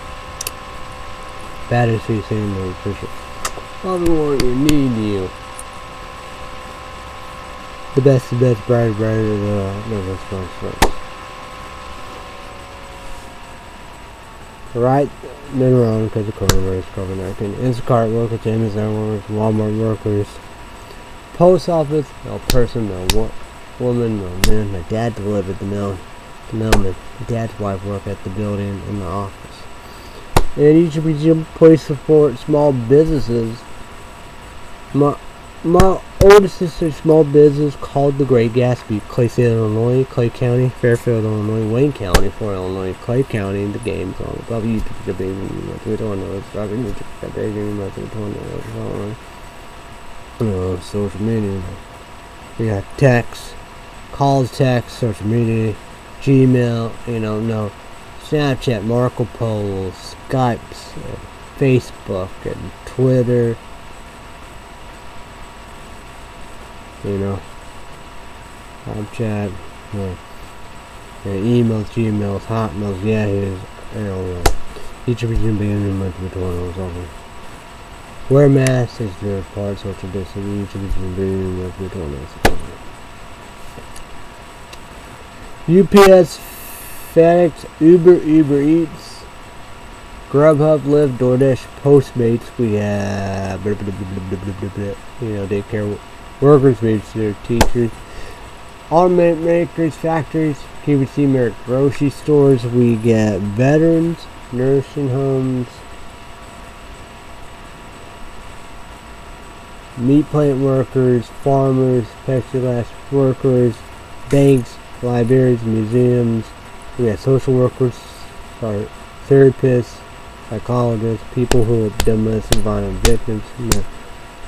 Battery City, San Diego, Otherwise, we need you. The best, the best, brighter, brighter, the, uh, no, that's first, first. Right, then wrong because of coronavirus, COVID-19. Instacart workers, Amazon workers, Walmart workers, post office, no person, no wo woman, no man. My dad delivered the mail, the mailman. Dad's wife worked at the building in the office. And each of these place support small businesses my, my older sister's small business called the Great Gatsby, Clay State, Illinois, Clay County, Fairfield, Illinois, Wayne County, for Illinois, Clay County, the game's on W the baby we don't know it's driving the baby uh, social media. We got text, calls, text, social media, Gmail, you know, no, Snapchat, Marco Polo, Skypes, Facebook, and Twitter, you know. Snapchat, yeah. yeah, emails, Gmails, Hotmails, Yahoos, you know, each of these can be in month between those over. Wear masks is their part social distancing, each of these can be in month between those UPS, FedEx, Uber, Uber Eats, Grubhub, Lyft, DoorDash, Postmates, we have, you know, daycare workers, their teachers, automatic makers, factories, QVC Merrick grocery stores. We get veterans, nursing homes, meat plant workers, farmers, plexiglass workers, banks, libraries, museums. We have social workers, sorry, therapists, psychologists, people who have domestic violence victims,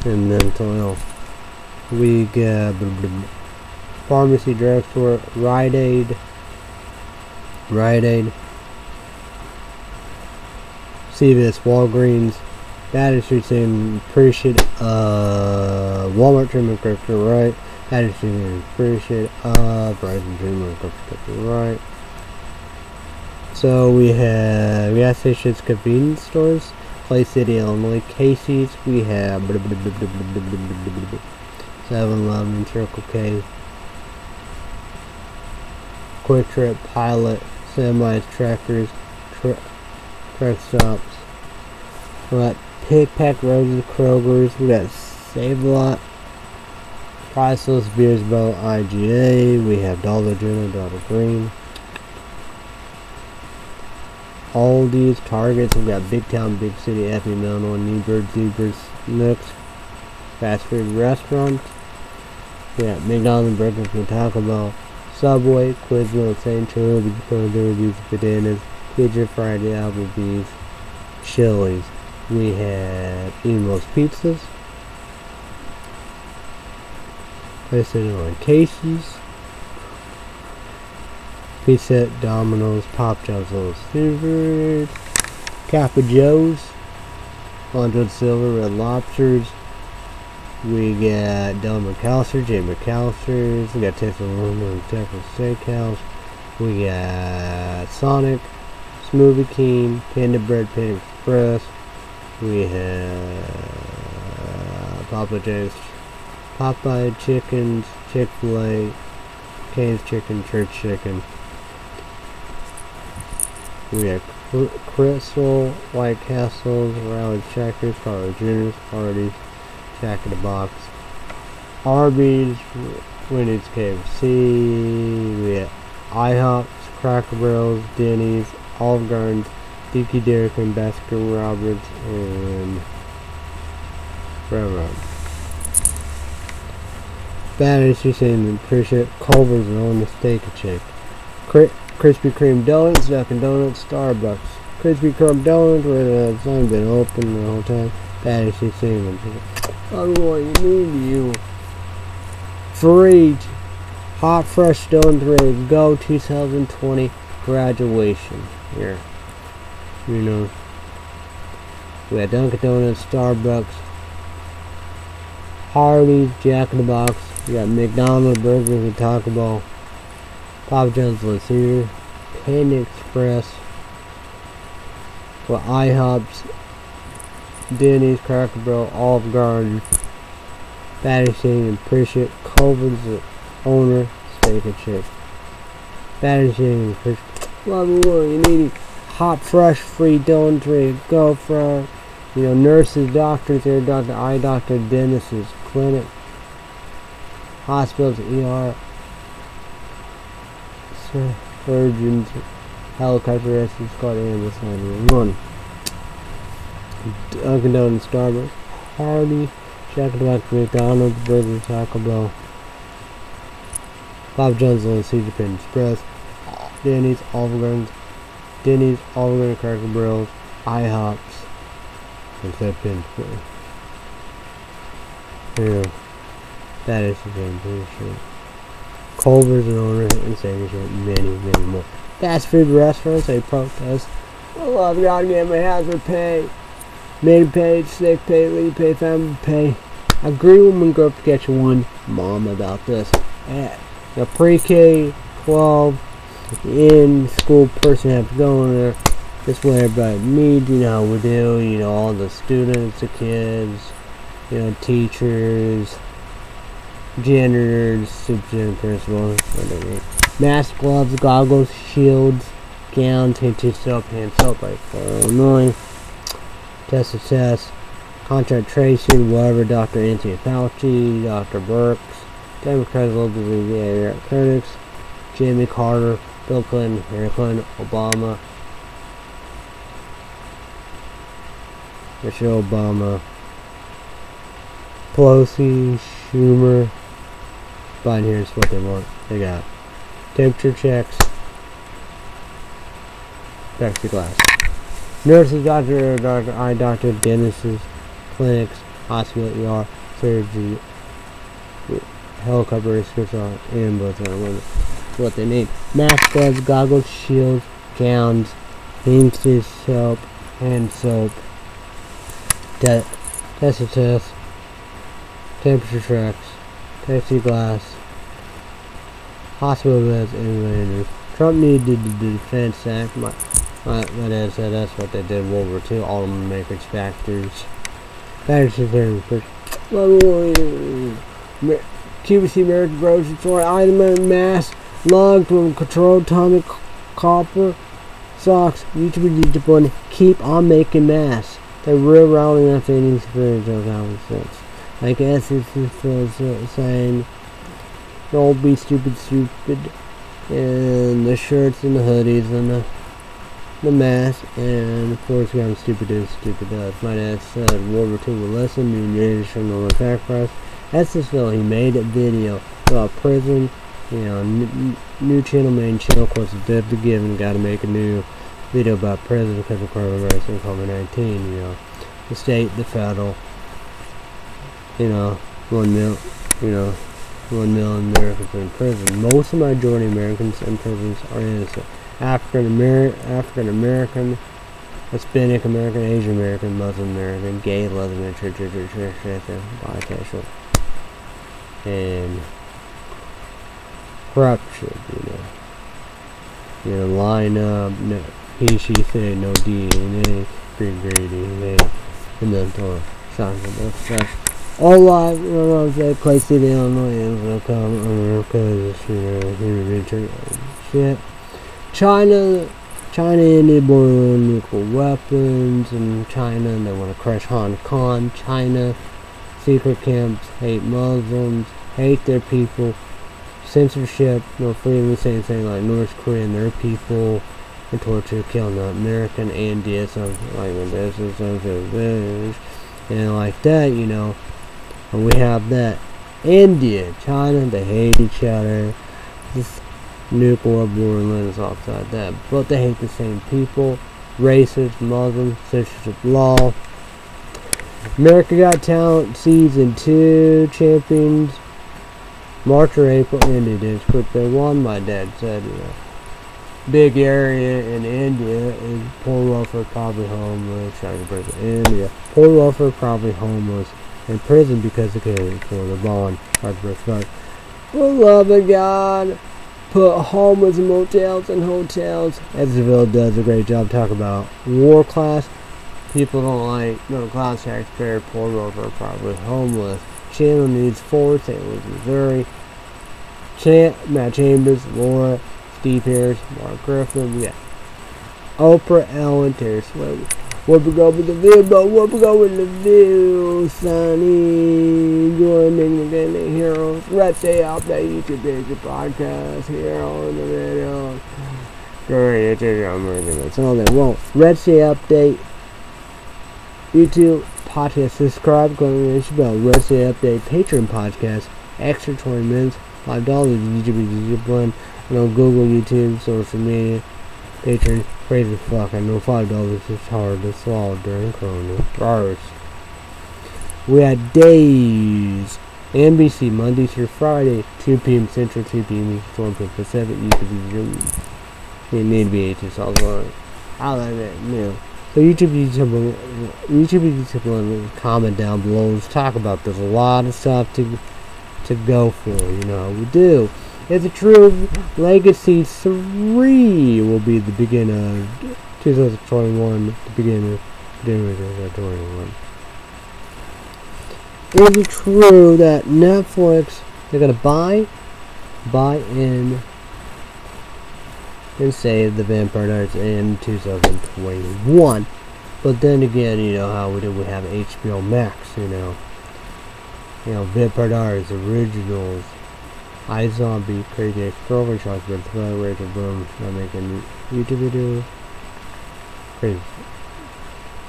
and mental health we get pharmacy, drugstore, Rite Aid, Rite Aid, CVS, Walgreens, Battery Street same appreciate uh Walmart treatment crypto right. Battery Street appreciate uh Verizon treatment crypto right. So we have gas stations, convenience stores, Clay City, Illinois, Casey's. We have 7-Eleven, Circle K, QuikTrip, Pilot, semis, tractors, tra truck stops. But Pick Pack Roses, Kroger's. We got Save a Lot. Priceless Beers IGA. We have Dollar General, Dollar Green. All these Targets. We've got Big Town, Big City, Effie, Illinois, Newburgh, Zebras, Nooks, fast food restaurants. We got McDonald's, Burger King, Taco Bell, Subway, Quiznos, St. Charles, Burgers, Bananas, Pizza Friday, Applebee's, Chili's. We have Imo's Pizzas. Listed on Casey's. Pizza Domino's, Pop John's Little Caesars, Kappa Joe's, Hundred Silver, Red Lobsters. We got Del McAllister, J McAllister's. We got Texas Aluminum, Texas Steakhouse. We got Sonic, Smoothie King, Panda Bread, Panda Express. We have Papa Joe's, Popeye Chickens, Chick-fil-A, Cane's Chicken, Church Chicken. We have Crystal, White Castles, Rally Checkers, Carlos Juniors, Parties, Jack in the Box, Arby's, Wendy's KFC, we have IHOPs, Cracker Barrels, Denny's, Olive Gardens, Dickie Dairy Queen, Baskin Roberts, and Railroad. Battery, she's saying appreciate Culver's and on the steak and shake. Cri Krispy Kreme donuts, Dunkin' Donuts, Starbucks. Krispy Kreme donuts, where it's only been open the whole time. Battery, she's saying, oh, what you need you. Free hot fresh donuts ready to go 2020 graduation here. You know, we had Dunkin' Donuts, Starbucks, Hardee's, Jack in the Box. We got McDonald's, Burgers, and Taco Bell. Papa John's was here. Panda Express. Well, IHOP's, Denny's, Cracker Barrel, Olive Garden, Battery City, and Appreciate, Culver's the owner, Steak and Chick. Battery City, and Appreciate. Love you, you need hot, fresh, free don't to go from, you know, nurses, doctors, air doctor, eye doctor, dentists, clinic, hospitals, ER, surgeons, helicopter rescue squad, ambulance 911. Dunkin' Donuts, Starbucks, Hardy, Jack in the Box, McDonald's, Burger, Taco Bell, Bob Jones, Little Caesar Pin Express, Denny's, Olive Gardens, Denny's, Olive Garden, Cracker Barrels, IHOPs, and that pin. Yeah, that is game, pretty. Culver's and Saviors and many, many more. Fast food restaurants, they protest. I've got to get my hazard pay. Maid pay, sick pay, leave pay, family pay. I agree with my group to get one mom about this. At the pre-K 12 in school person have to go in there. This way everybody needs, you know we do, you know, all the students, the kids, you know, teachers, janitors, superintendent principals, whatever. Mask, gloves, goggles, shields, gown, tinted soap, hand soap, like 409. Test test. Contract tracing, whatever, Dr. Anthony Fauci, Dr. Birx, Democrats, local Eric Curtis, Jimmy Carter, Bill Clinton, Hillary Clinton, Obama, Michelle Obama, Pelosi, Schumer, Biden here's what they want. They got temperature checks, plexiglass. Glass. Nurses, doctor, doctor, eye doctor, dentists, clinics, hospital, ER, surgery, helicopter rescues, ambulance, what they need. Mask, gloves, goggles, shields, gowns, hands soap, hand soap, te test test, temperature tracks, plexiglass, beds, and vendors. Trump needed the Defense Act. My, my, dad said that's what they did in World War II. Automakers, factories, factories, and QVC American Grocery Store, item mass, logged from controlled atomic copper socks. YouTube YouTube button. Keep on making masks. They're real rounding after any experience of common sense. Like Essence is uh, saying, don't be stupid, stupid. And the shirts and the hoodies and the the mask, and of course I'm stupid as stupid does. My dad said World War II will lesson new nation on the sacrifice. That's just though he made a video about prison, you know, new channel, main channel, of course, it's dead to give, and got to make a new video about prison because of coronavirus and COVID-19, you know. The state, the federal, you know, one mil, you know, one million Americans are in prison. Most of majority Americans in prisons are innocent. African American, African American, Hispanic American, Asian American, Muslim American, gay, lesbian, church, bisexual, and corruption. You know, you know, line up. No, he, she, said, no DNA, green, greedy, they, and then to something. That's all live. You know, that Clay City, Illinois, is gonna come because you know, human shit. China, China ended borderline nuclear weapons, and China they want to crush Hong Kong. China, secret camps hate Muslims, hate their people, censorship, no freedom of saying thing like North Korea and their people, and torture, killing the American and did something like this and something and like that, you know. And we have that. India, China, they hate each other. Just nuclear borderlands outside that. But they hate the same people. Racist, Muslims, censorship law. America Got Talent Season 2 champions. March or April ended is but they won, my dad said, you know. Big area in India is poor welfare, probably homeless. India. Poor welfare, probably homeless. In prison because of for the bond. Hard to respect. For love of God put homeless motels and hotels. Edwardsville does a great job talking about war class. People don't like middle class taxpayer, poor over, probably homeless. Channel needs four, St. Louis, Missouri. Chant, Matt Chambers, Laura, Steve Harris, Mark Griffin, yeah. Oprah, Ellen, Terry Swift. What we go with the view, but what we go with the view, Sonny, joining the Daily Heroes. Let's say out that YouTube page, podcast here on the video. Great, it's. That's all they want. Red Sea update. YouTube podcast. Subscribe. Go to the bell. Red Sea update. Patreon podcast. Extra 20 minutes. Five dollars. YouTube, YouTube one. You know, Google, YouTube, social media. Patreon. Crazy fuck, I know five dollars is hard to swallow during coronavirus. We had days. NBC Monday through Friday, 2 p.m. Central, 2 p.m. Eastern, 1 p.m. Pacific. You could be you need be HS also. I like that, you. So YouTube, YouTube, YouTube, YouTube, comment down below. Let's talk about. There's a lot of stuff to to go for. You know, we do. It's a true Legacy 3 will be the beginning of 2021, the beginning of beginning of 2021. Is it true that Netflix they're gonna buy buy in and save the Vampire Diaries in 2021? But then again, you know how we do we have HBO Max, you know. You know, Vampire Diaries originals iZombie, Crazy Ex-Girlfriend, Shots, But Throw, Rachel Bloom, not making YouTube video. Crazy.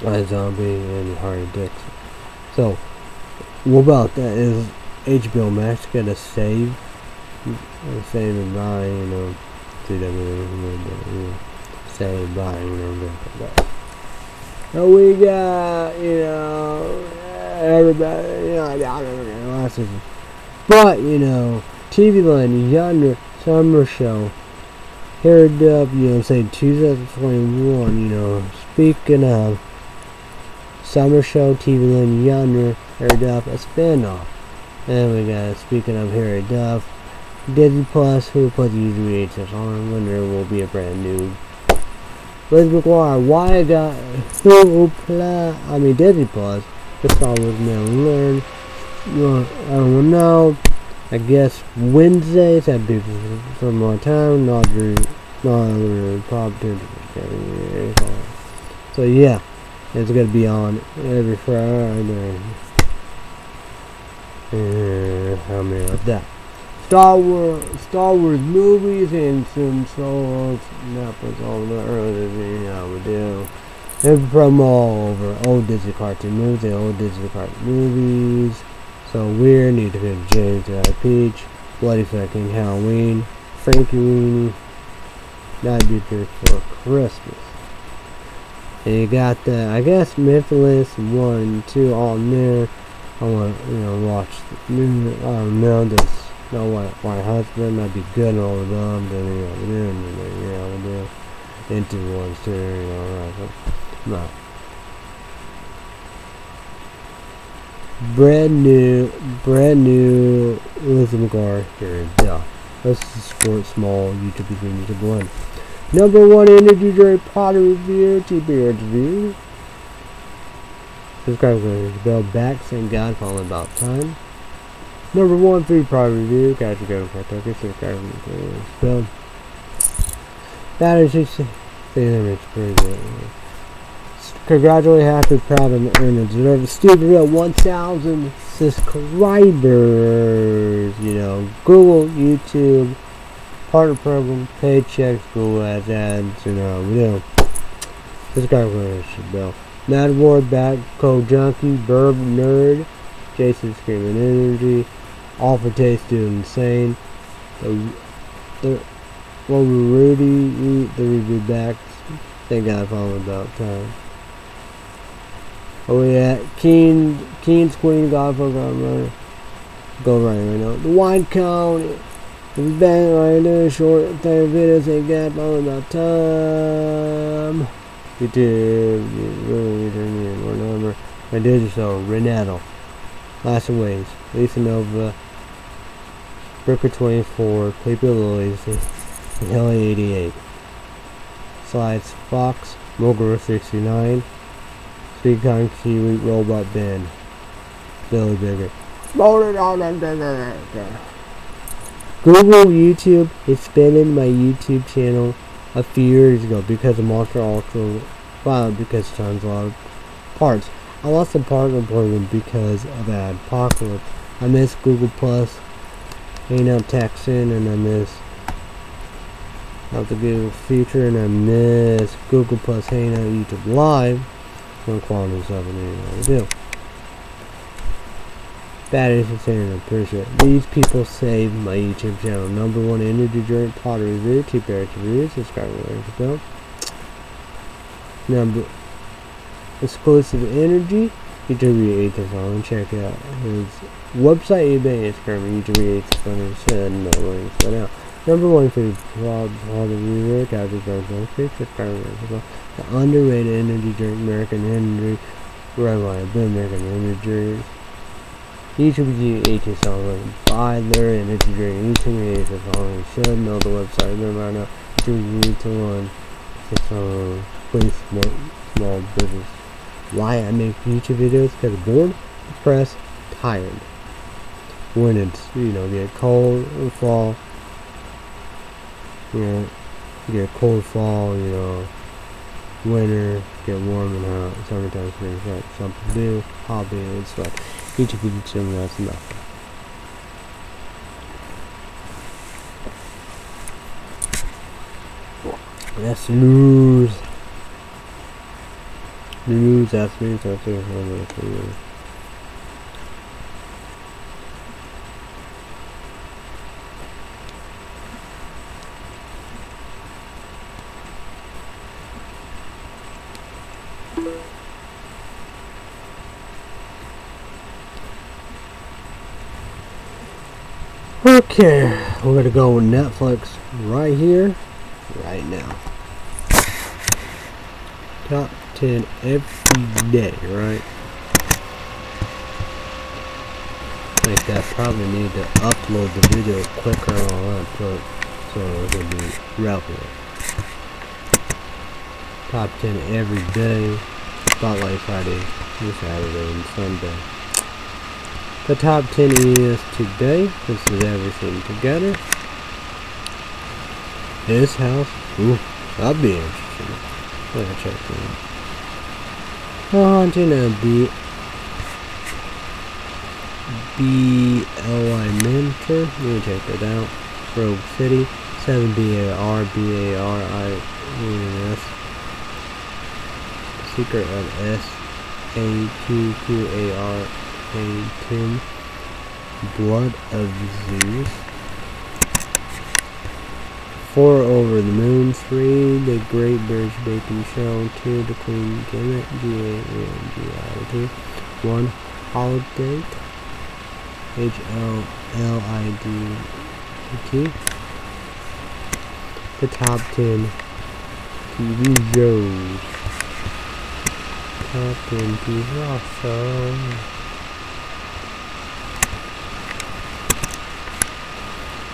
iZombie and Hardy Dix. So, what about that? Is HBO Max gonna save? Save and buy, you know, CW, you know, save, buy, you know, that. So we got, you know, everybody, you I know, but, you know, TV line, yonder summer show. Here up, you know, say 2021, you know, speaking of summer show, TV line, yonder, Harry Duff, a spinoff. And we got, speaking of Harry Duff, Disney Plus, who put the usual on, when there will be a brand new Liz McGuire, why I got who play, I mean Disney Plus, the song was never learned. You know, I don't know. I guess Wednesdays have been some more time, not the not property. So yeah, It's gonna be on every Friday. And how many of that? Star Wars, Star Wars movies and some songs. That was all the earlier than I would do. And from all over old Disney cartoon movies old Disney cartoon movies. So. Need to get James Guy Peach. Bloody fucking Halloween. Frankenweenie. Be good for Christmas. And you got the, I guess, Memphis 1 and 2 all there. I want to, you know, watch the new, I don't know, this, no white, my husband, that'd be good all of them, then, you know, then, you know, then, into ones too, you know, right, but, no. Brand new, brand new Elizabeth McGar here, yeah. Let's support small YouTube between YouTube one. Number one energy drink Potter review, TBR review. Subscribe to the bell back, same God, falling about time. Number one food product review, guys, you go to Kentucky, subscribe to the bell. That is just saying it's pretty good. Congratulate, happy, proud, and earn and deserve a stupid real 1,000 subscribers. You know, Google, YouTube, partner program, paychecks, Google ads, ads, you know, you know. Subscribe to the bell. Mad Ward, Back, Code Junkie, Burb Nerd, Jason Screaming Energy, All for Taste Doing Insane, the, the, well, Rudy, the review back, thank God I'm about time. Oh yeah, Keen, Keen's Queen, Godfather, Godfather, go right right now. The wine count, the bang right there, short thing videos, ain't got all about time. You really return me more number. My digital, Renato. Last of Ways, Lisa Nova, Brooker 24, Paper Lilies, Heli 88. Slides, Fox, Mogura 69. Big Time Kiwi Robot Ben. Billy Bigger. Google YouTube expanded my YouTube channel a few years ago because of Monster Ultra Wild because tons a lot of parts. I lost the partner program because of that apocalypse. I miss Google Plus, Hangout texting, and I miss not the Google feature, and I miss Google Plus Hangout YouTube Live quality stuff and anything I do. That is insane, I appreciate it. These people save my YouTube channel. Number one energy drink Potter review, two parrots reviews, subscribe to the bell. Number exclusive energy, YouTube 8 this on check out his website, eBay, Instagram, YouTube 8 this on said no links but now. Number one food vlog all the review, on Facebook, subscribe to the underrated energy drink American Energy Wine Blue American Energy. Each of you eighteen songs buy their energy drink. Each of you eighteen songs should know the website. Remember right now, two need to one six on small small business. Why I make YouTube videos? Because bored, depressed, tired. When it's you know get cold fall, you know, get cold fall, you know winter, get warm and hot, uh, summertime, spring, right, something to do, hobby, it's like each of each of that's enough. That's news. The news, that's me, that's it. Okay, we're gonna go Netflix right here, right now. Top 10 every day, right? I think that probably need to upload the video quicker on but so it's gonna be relevant. Top 10 every day, Spotlight Friday, this Saturday, and Sunday. The top 10 is today. This is everything together. This house. Ooh, that'd be interesting. Let me check that. haunting a B B L I Mentor. Let me check that out. Rogue City. 7 B A R B A R I S. Secret of S A Q Q A R A 10. Blood of Zeus. Four over the moon, three the Great British Baking Show, two the Queen Gimmick, G A N G I T, one Holiday, H O L I D T. The top ten TV shows. Ten TV shows.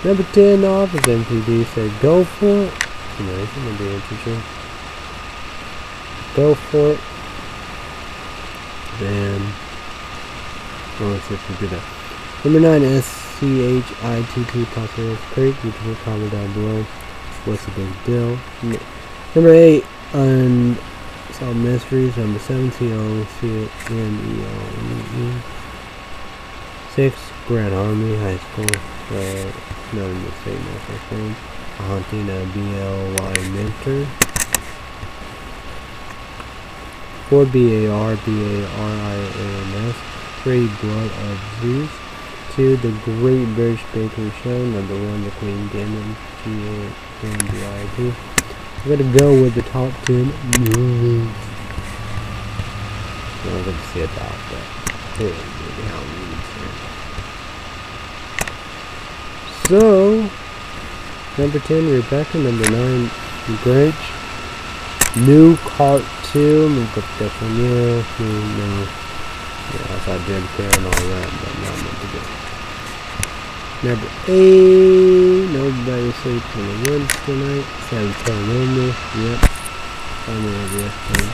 Number 10 off is MPD said go for it. You know, it's gonna be interesting. Go for it. Then oh let's see if we do that. Number 9 S-C-H-I-T-T Possible Creek, which will comment down below. What's the big deal? Number 8 Unsolved Mysteries, number 7 C-O-C-N-E-O-N-E. 6 Grand Army High School. Uh, no mistake, no first name. Haunting a BLY mentor. 4 B-A-R-B-A-R-I-A-N-S. 3 Blood of Zeus. 2 The Great British Bakery Show. Number 1 The Queen Gambit. We're gonna go with the top 10 movies. I'm gonna see about that. Maybe how many So, number 10, Rebecca. Number 9, Grinch. New cartoon. Look up that one, yeah. No, yeah, I thought Jim Carrey and all that, but not meant to go. Number 8, Nobody Sleeps in the Woods Tonight. 7, Paranormal. Yep. I know this thing.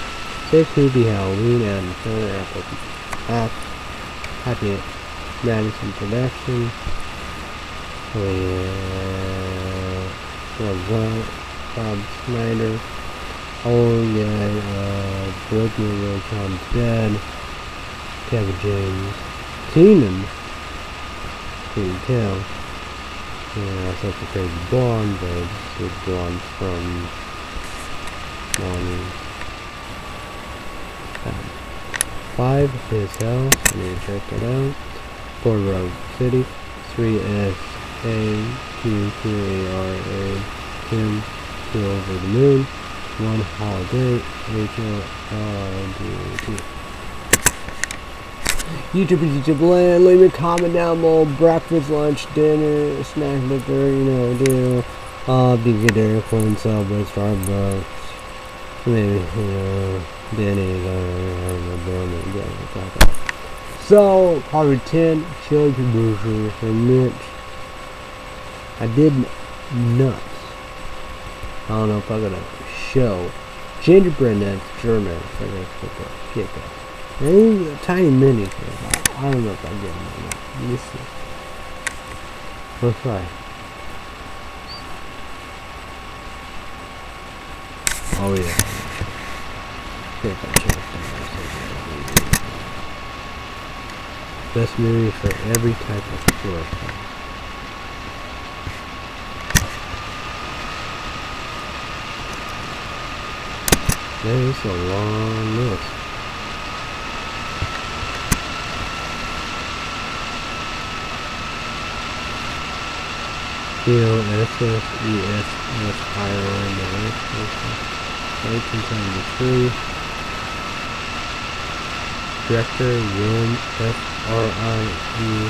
6, Movie Halloween. Adam Sandler. Apple. App. Happy Madison Production. Oh yeah, Bob Snyder, oh yeah, uh, Brooklyn Will Tom's dead, Kevin James, Keenan, couldn't tell, yeah, I thought the crazy blonde, but it's the blonde from. Um, five, is house, I need to check it out, four Rogue City, three S a Q Q A R A Kim Two over the moon. One holiday. H O L D T YouTube YouTube land leave me a comment down below breakfast lunch dinner snack liquor you know deal uh big Dairy Queen Subway Starbucks maybe you know Denny's I don't know so probably 10 children burgers from Mitch I did nuts. I don't know if I'm gonna show. Gingerbread nuts, German. Put the kick up. And a tiny mini thing. I don't know if I get them or not. Let me see. Let's try. Oh yeah. I Best movie for every type of. That is a long list. C-O-S-S-E-S-S Ireland, 1973. Director William F. R. I. E.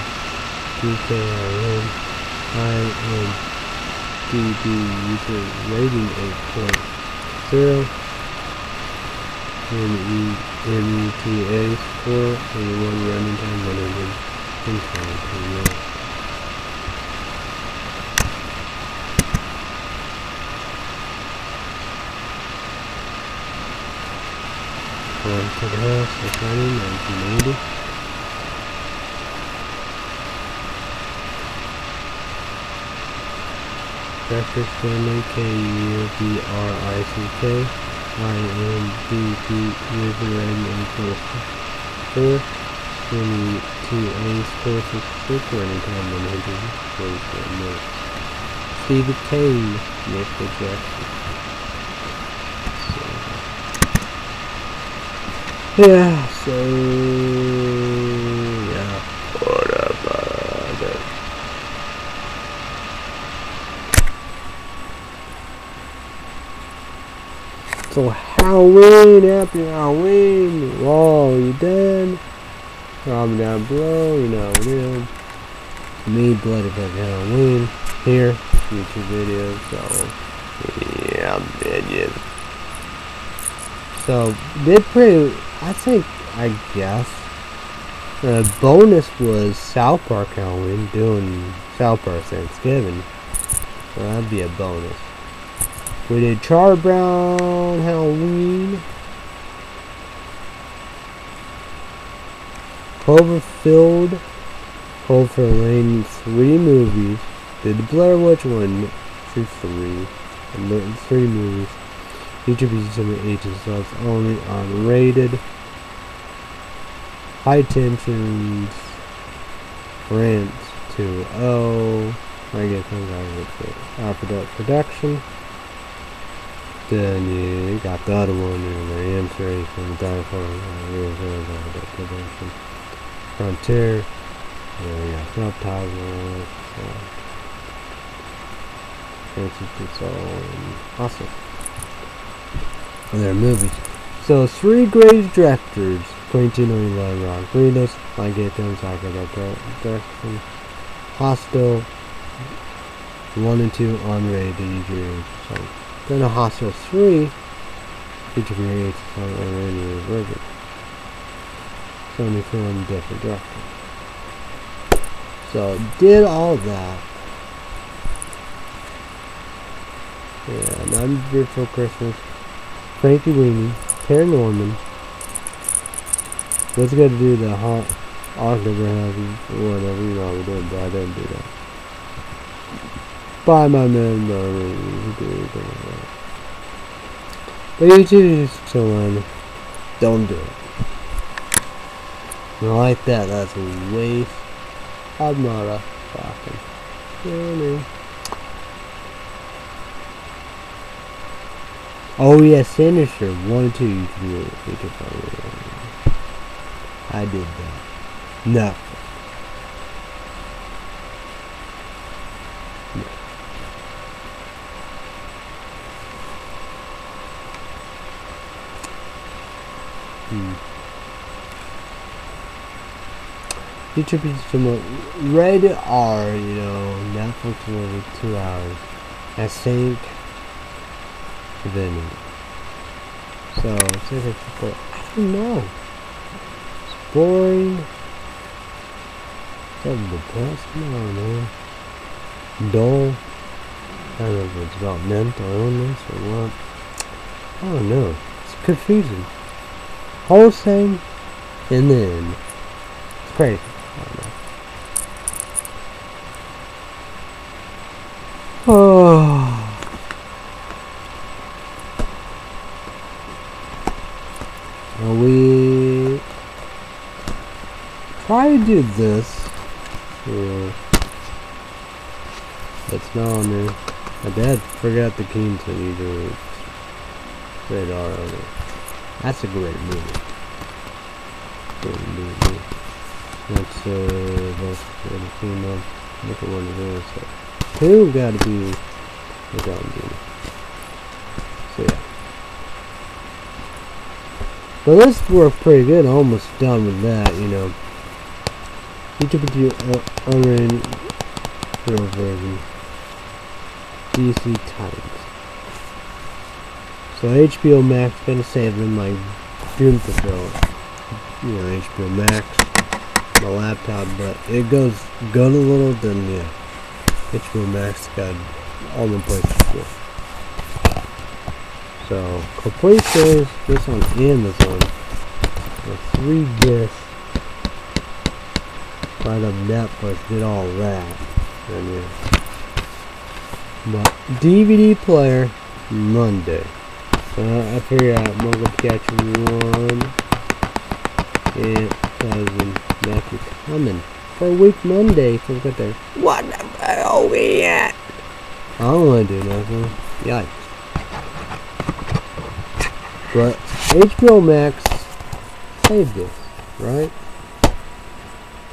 D. K. I. N. I. N. D. B. User rating 8.0. META score and one running time 100 inside to the house, returning 1980. Dr. Stanley K U B R I C K IMDb user rating and course 4 22A score 66 running time 144 minutes. Stephen Kane, Michael Jackson. So, yeah, so yeah. What about it? So Halloween, happy Halloween. Whoa, you done? Comment down below, you know what it is. Me, Bloody Fuck Halloween, here, YouTube video, so, yeah, I'm dead yet. So, did pretty, I think, I guess, the bonus was South Park Halloween, doing South Park Thanksgiving, so that'd be a bonus. We did Char Brown Halloween. Cloverfield, Cloverfield Lane, three movies. Did the Blair Witch one through three. Three movies. Each of these ages subs only unrated. High tensions. Rants 2.0. I get things out it. Alpha Production. Then you got the other one, you know, the M3 from the Dark Production. Frontier. Yeah, yeah, subtitles. Uh, fancy it's all awesome. And they're movies. So three great directors, Quentin them talking about direction. Hostel, one and two unrated YouTube. So then a Hostel 3, featuring variations on unrated version. Sony film different director. So did all that. Yeah, Nightmare Before Christmas. Frankenweenie, Paranorman. What's got to do the hot October Heavy or whatever, you know, we did, but I didn't do that. By my man, no, But you just chillin'. Don't do it. Like that, that's a waste of motherfucking money. Oh yeah, Sinister one two you can do it. You can probably I did that. No. Hmm. YouTube is similar. Red R, you know, Netflix movie, two hours. I Venom. So, it's like people, I don't know. It's boring. Something depressing, I don't know. Dull. I don't know if it's about mental illness or what. I don't know. It's confusing. Whole thing, and then it's crazy. [sighs] Oh. we do this. Yeah. That's not on there. My dad forgot the key to either radar on it. That's a great movie. Great movie. That's uh that's what it up. Look at one of those. Two gotta be without me. So yeah. But this worked pretty good. Almost done with that, you know. Uh, Unreal Real version. DC Titans. So HBO Max gonna save them my Doom Patrol. You know, HBO Max, my laptop, but it goes good a little, then yeah. HBO Max got all the places for. So, complete series, this on Amazon. The three discs. Right up Netflix did all that. And yeah. But DVD player Monday. Uh, I figured out Mogul Pikachu 1 and cousin Matthew coming for week Monday, so we got there. What the hell are we at? I don't want to do nothing. Yikes. But HBO Max saved this, right?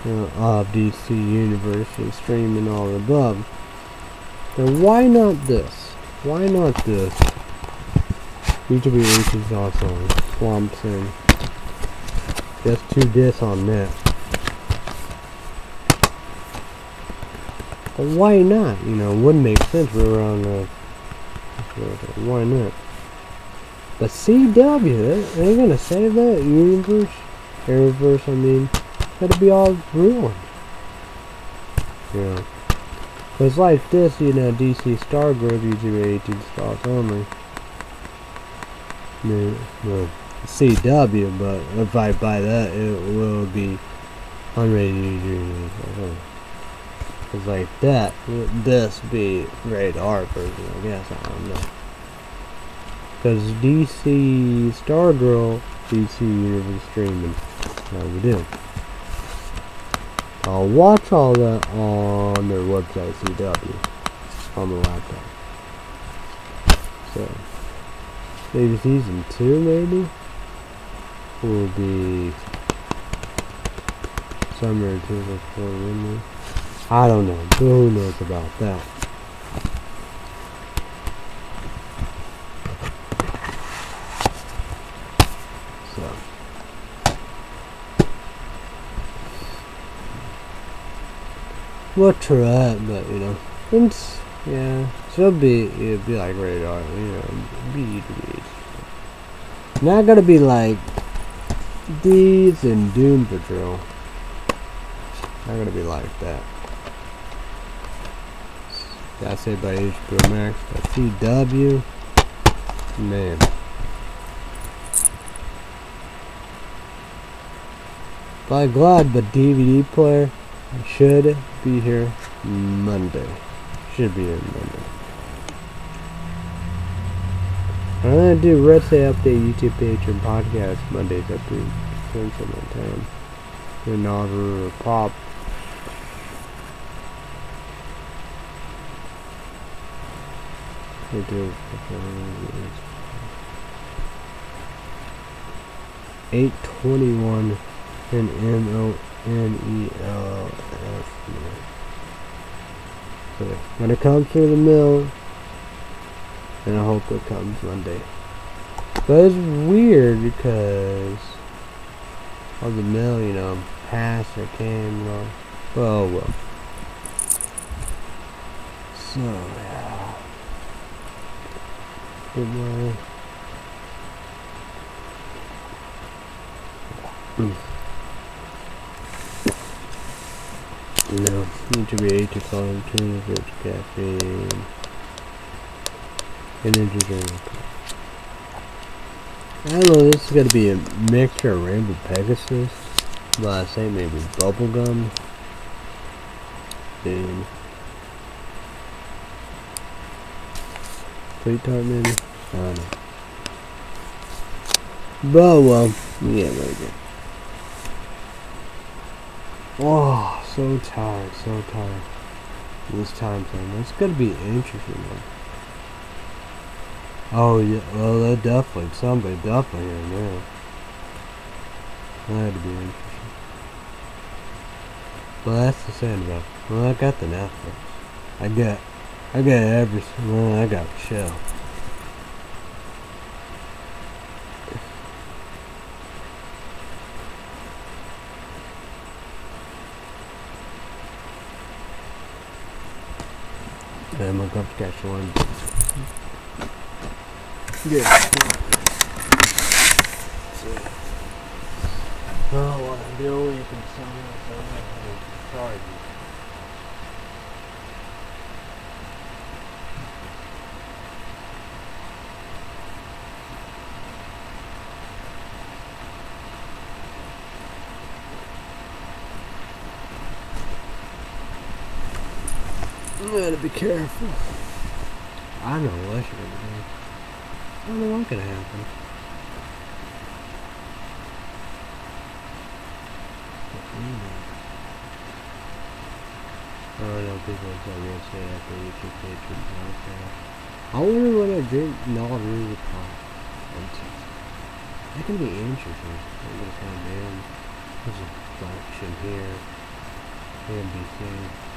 Of DC Universe and streaming all above. Then why not this? Why not this? YouTube is awesome. Swamps and just two discs on that. But why not? You know, wouldn't make sense. We were on the. Why not? But CW, they're gonna save that universe, Arrowverse. I mean, gotta be all ruined. Yeah. Cause like this, you know, DC Stargirl usually 18 stars only. No, no. CW, but if I buy that, it will be unrated. Cause like that, this be rated R version, I guess, I don't know. Cause DC Stargirl, DC Universe streaming, how we do. I'll watch all that on their website, CW, on the laptop. So, maybe season two, maybe? Will be summer 2004, I don't know. Who knows about that? So. Try it, but you know, it's, yeah, she'll be, it'll be like radar, you know, be, be. Not gonna be like these and Doom Patrol. Not gonna be like that. That's saved by HBO Max. Got CW. Man. By glad, but DVD player should be here Monday. Should be here Monday. I'm gonna do Say Update YouTube page and podcast Mondays up to Central Time. Inaugural Pop They do. Eight twenty one and M O N E L F. So when it comes through the mill, and I hope it comes Monday. But it's weird because of the mill, you know, passed or came, you know. Oh well. So yeah Good morning. Mm. No, need to be 8 to 5 too, rich caffeine, energy drink. I don't know, this is gonna be a mixture of Rainbow Pegasus, but I say maybe bubblegum, and tart maybe? I don't know. But well, yeah, very good. Oh, so tired, so tired. This time frame. It's gonna be interesting though. Oh yeah, well that definitely somebody definitely here now. That had to be interesting. Well that's the same about well I got the Netflix. I got I got everything. Well, I got shell. I'm gonna to catch one. Yeah. Oh, what I do, you can sell me, Sorry. You gotta be careful. I know what you're gonna do. don't know what could happen. I don't know, people are to say after you took pictures like that. I wonder what I drink not really cost. That can be interesting. I'm gonna come in. There's a function here. NBC.